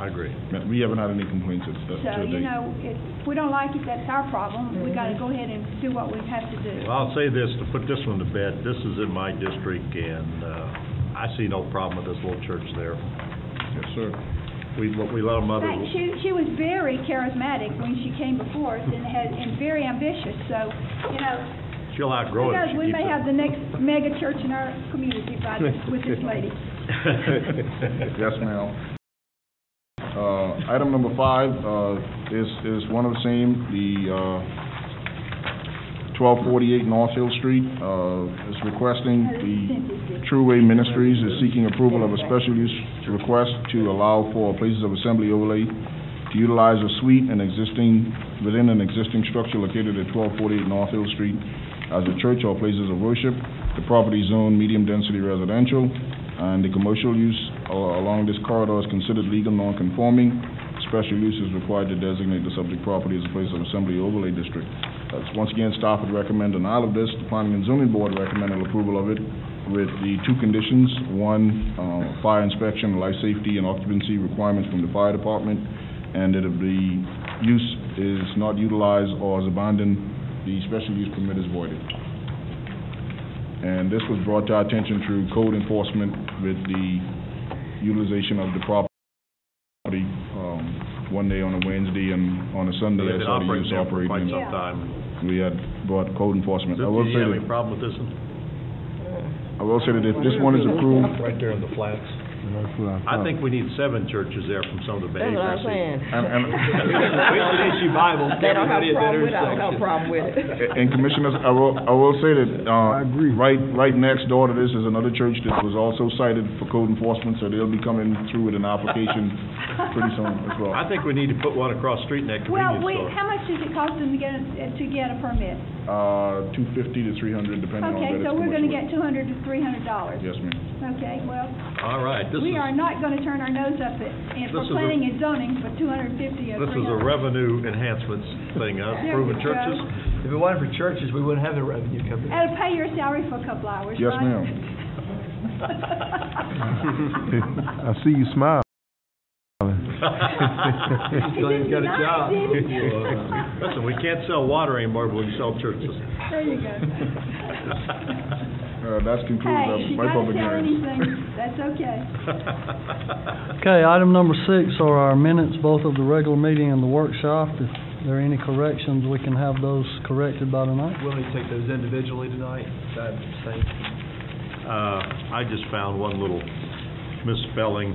I agree. We haven't had any complaints at, to So, you date. know, if we don't like it, that's our problem. We gotta go ahead and do what we have to do. Well, I'll say this, to put this one to bed, this is in my district, and, uh, I see no problem with this little church there. Yes, sir. We, we let them In other, fact, she, she was very charismatic when she came before us and had, and very ambitious, so, you know, she'll outgrow who it knows, if we keeps may it. have the next mega church in our community by this, with this lady. Yes, ma'am. Uh, item number five, uh, is, is one of the same, the, uh, twelve forty-eight North Hill Street, uh, is requesting, the True Way Ministries is seeking approval of a special use request to allow for places of assembly overlay to utilize a suite and existing, within an existing structure located at twelve forty-eight North Hill Street as a church or places of worship. The property zone medium-density residential, and the commercial use along this corridor is considered legal non-conforming. Special use is required to designate the subject property as a place of assembly overlay district. Uh, Once again, staff would recommend denial of this. The planning and zoning board recommended approval of it with the two conditions. One, uh, fire inspection, life safety, and occupancy requirements from the fire department, and that if the use is not utilized or is abandoned, the special use permit is voided. And this was brought to our attention through code enforcement with the utilization of the property, um, one day on a Wednesday and on a Sunday, I They've been saw the operating use there for quite operating. some Yeah. time. We had brought code enforcement. I will Do say you have any that, problem with this one? I will say that if this one is approved, Right there in the flats. I think we need seven churches there from some of the That's behavior. what I I'm see. saying. and, and, They don't have a problem with it, I don't have a problem with it. And Commissioners, I will, I will say that, uh, right, right next door to this is another church that was also cited for code enforcement, so they'll be coming through with an application pretty soon as well. I think we need to put one across the street in that Well, convenience wait, store. how much does it cost them to get, a- to get a permit? Uh, two fifty to three hundred, depending on Okay, whether it's so we're gonna get two hundred to three hundred dollars. Yes, ma'am. Okay, well, All right, this we is, are not gonna turn our nose up at, and for This is a- planning and zoning for two hundred and fifty or this three is a hundred. revenue enhancements thing, uh, There improving you go. churches. If it wasn't for churches, we wouldn't have the revenue coming in. That'll pay your salary for a couple hours, right? Yes, ma'am. I see you smile. he's got a job. didn't he? Listen, we can't sell water anymore, but we can sell churches. There you go. Uh, that's concludes Hey, uh, if you my gotta public sell hearings. anything, that's okay. Okay, item number six are our minutes, both of the regular meeting and the workshop. If there are any corrections, we can have those corrected by tonight. We'll need to take those individually tonight, that same. Uh, I just found one little misspelling.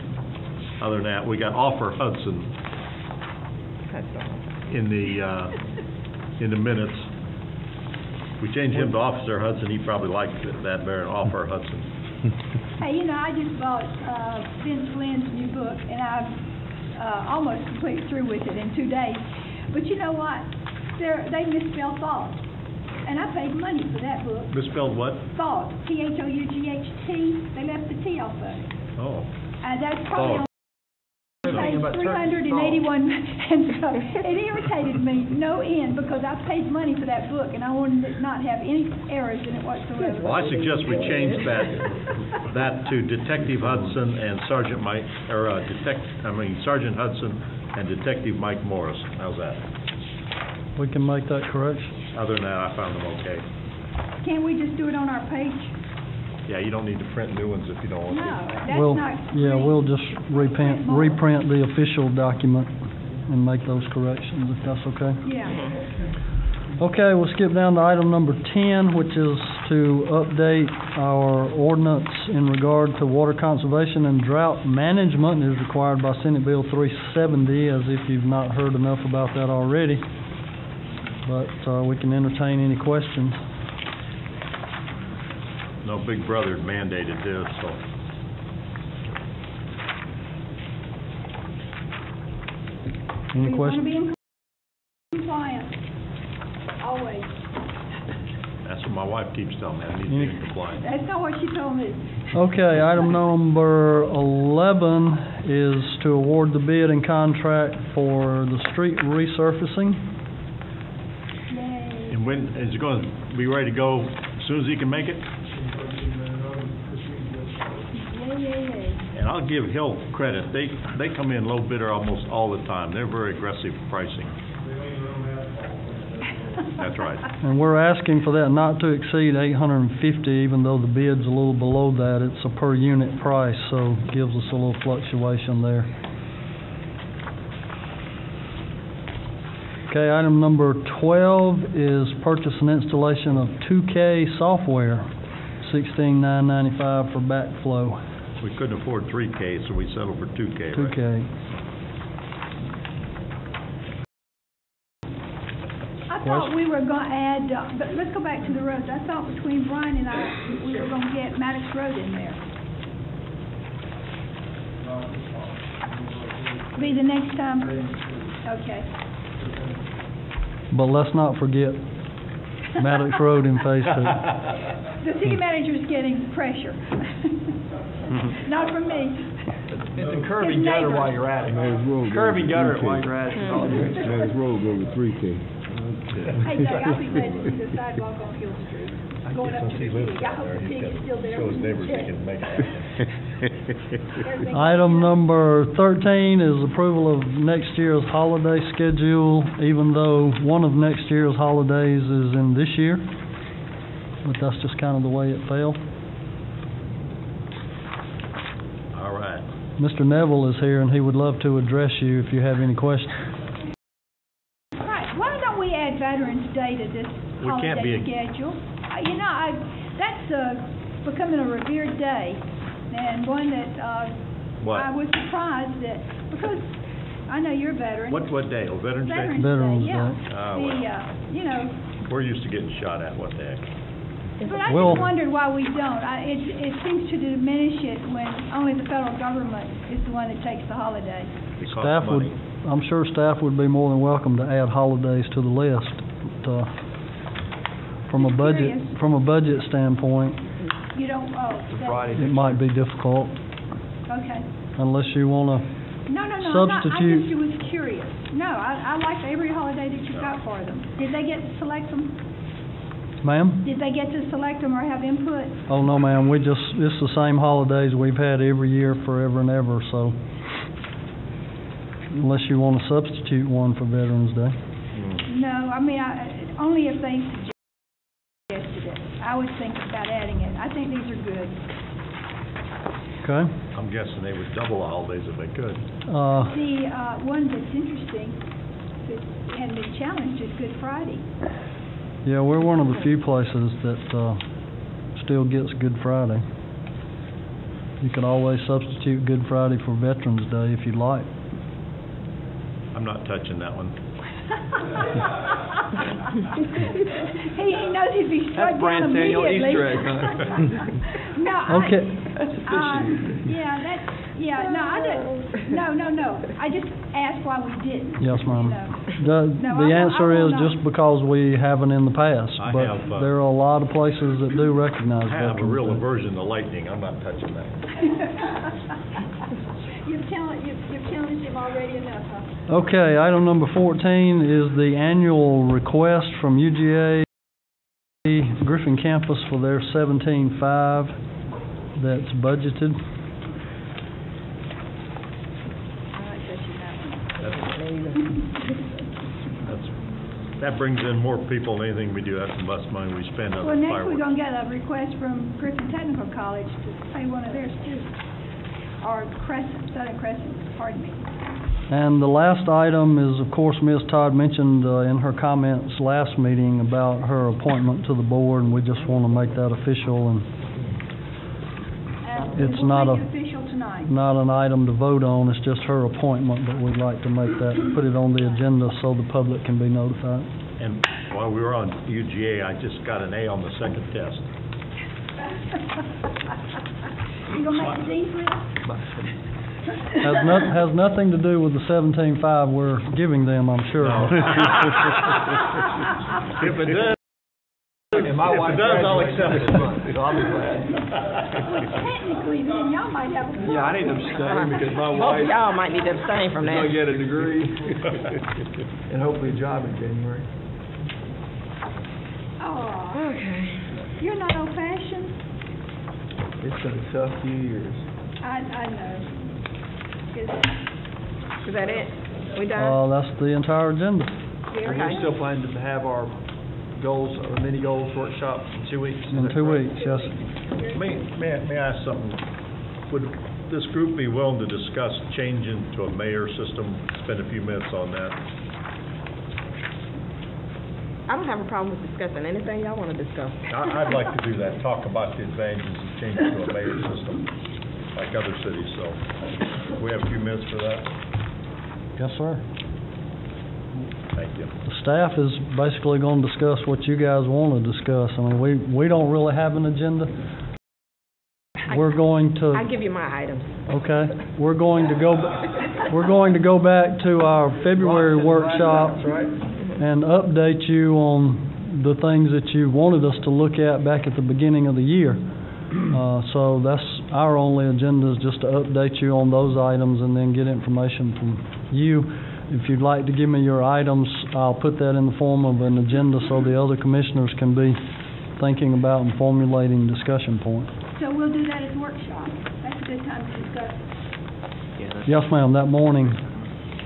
Other than that, we got Offer Hudson in the, uh, in the minutes. If we change him to Officer Hudson, he probably likes it- that better, Officer Hudson. Hey, you know, I just bought, uh, Vince Flynn's new book, and I'm, uh, almost complete through with it in two days. But you know what? They're, they misspelled thought. And I paid money for that book. Misspelled what? Thought, T-H-O-U-G-H-T, they left the T off of it. Oh. And that's probably page about three hundred and eighty-one, and so it irritated me no end, because I paid money for that book, and I wanted it not have any errors in it whatsoever. Well, I suggest we change that, that to Detective Hudson and Sergeant Mike, or, uh, Detect, I mean Sergeant Hudson and Detective Mike Morris. How's that? We can make that correction. Other than that, I found them okay. Can't we just do it on our page? Yeah, you don't need to print new ones if you don't want No, to. that's We'll, not. yeah, free. we'll just reprint, reprint the official document and make those corrections, if that's okay. Yeah. Okay, we'll skip down to item number ten, which is to update our ordinance in regard to water conservation and drought management is required by Senate Bill three seventy, as if you've not heard enough about that already. But, uh, we can entertain any questions. No, Big Brother mandated this, so. Any We wanna questions? be in compliance, always. That's what my wife keeps telling me, I need to be in compliance. That's not what she told me. Okay, item number eleven is to award the bid and contract for the street resurfacing. Yay. And when, is it gonna be ready to go as soon as he can make it? And I'll give Hill credit, they, they come in low bidder almost all the time, they're very aggressive pricing. That's right. And we're asking for that not to exceed eight hundred and fifty, even though the bid's a little below that. It's a per unit price, so gives us a little fluctuation there. Okay, item number twelve is purchase and installation of two K software, sixteen nine ninety-five for backflow, we couldn't afford three K, so we settled for two K, Two K. I thought we were gonna add, uh, but let's go back to the roads. I thought between Brian and I, we were gonna get Maddox Road in there. Be the next time, okay. But let's not forget Maddox Road in Phase Two. The city manager's getting pressure. Not from me. It's a curb His gutter while you're at it. Maddox Road Curb goes and gutter it while you're at it. Maddox Road goes to three K. Hey, Doug, I'll be glad to see the sidewalk on Hill Street, going up to the pig. I hope the pig still there. when we check. Everything- Item number thirteen is approval of next year's holiday schedule, even though one of next year's holidays is in this year. But that's just kind of the way it fell. All right. Mr. Neville is here and he would love to address you if you have any questions. Right, why don't we add Veterans Day to this We can't holiday be- schedule? Uh, You know, I, that's, uh, becoming a revered day, and one that, uh, What? I was surprised that, because I know you're a veteran. What, what day? Oh, Veterans Day? Veterans Veterans Day, yeah. Day. Ah, The, uh, you know, We're used to getting shot at, what the heck? but I Well- just wondered why we don't. I, it, it seems to diminish it when only the federal government is the one that takes the holiday. It costs Staff would, money. I'm sure staff would be more than welcome to add holidays to the list. But, uh, from a Just budget, curious. from a budget standpoint, You don't, oh, that- Friday. it might be difficult okay. unless you wanna, No, no, no, I'm not, I Substitute- just was curious. No, I, I like every holiday that you got for them. Did they get to select them? ma'am? Did they get to select them or have input? Oh, no, ma'am, we just, it's the same holidays we've had every year forever and ever, so unless you wanna substitute one for Veterans Day. No, I mean, I, only if they suggested it. I would think about adding it. I think these are good. Okay? I'm guessing they would double the holidays if they could. Uh, The, uh, one that's interesting, that hadn't been challenged is Good Friday. yeah, we're one of the few places that, uh, still gets Good Friday. You can always substitute Good Friday for Veterans Day if you'd like. I'm not touching that one. He, he knows he'd be struck That's down Brand Daniel immediately. Easter egg, huh? No, I. Okay. Uh, yeah, that, yeah, no, I didn't, no, no, no. I just asked why we didn't. Yes, ma'am. You know. The, No, the I won't- answer I will is not. just because we haven't in the past, I but have, uh, there are a lot of places that do recognize I have a real aversion to lightning, I'm not touching that. You've challenged, you've, you've challenged him already enough, huh? Okay, item number fourteen is the annual request from UGA Griffin Campus for their seventeen-five that's budgeted. I like touching that one. That's, that brings in more people than anything we do, that's the most money we spend on Well, next we're fireworks. gonna get a request from Griffin Technical College to pay one of theirs too. Or Crescent, Southern Crescent, pardon me. And the last item is, of course, Ms. Todd mentioned uh, in her comments last meeting about her appointment to the board, and we just want to make that official and And It's not We'll a- make it official tonight. not an item to vote on, it's just her appointment, but we'd like to make that, put it on the agenda so the public can be notified. And while we were on UGA, I just got an A on the second test. You gonna make the dean's list? Has not, has nothing to do with the seventeen-five we're giving them, I'm sure. If it does, And my If it wife does, I'll graduates accept this it. month, so I'll be glad. Technically, then y'all might have a. Yeah, I need to abstain because my Both wife y'all might need to abstain from that. gonna get a degree and hopefully a job in January. Oh, Okay. you're not old fashioned? It's been a tough few years. I, I know. Is it? Is that it? We done? Uh, that's the entire agenda. And Okay. we're still planning to have our goals, or mini goals workshop in two weeks. is In that two correct? weeks, yes. May, may, I- may I ask something? Would this group be willing to discuss changing to a mayor system? Spend a few minutes on that. I don't have a problem with discussing anything y'all wanna discuss. I, I'd like to do that, talk about the advantages of changing to a mayor system, like other cities, so. We have a few minutes for that? Yes, sir. Thank you. The staff is basically gonna discuss what you guys wanna discuss. I mean, we, we don't really have an agenda. We're going to. I give you my items. Okay, we're going to go, ba- we're going to go back to our February workshop and update you on the things that you wanted us to look at back at the beginning of the year. Uh, so that's our only agenda is just to update you on those items and then get information from you. If you'd like to give me your items, I'll put that in the form of an agenda so the other commissioners can be thinking about and formulating discussion points. So we'll do that as a workshop. That's a good time to discuss. Yeah, Yes, ma'am, that morning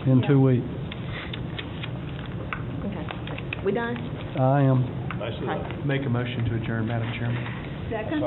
in two weeks. Okay. We done? I am. Make a motion to adjourn, Madam Chairman. Second?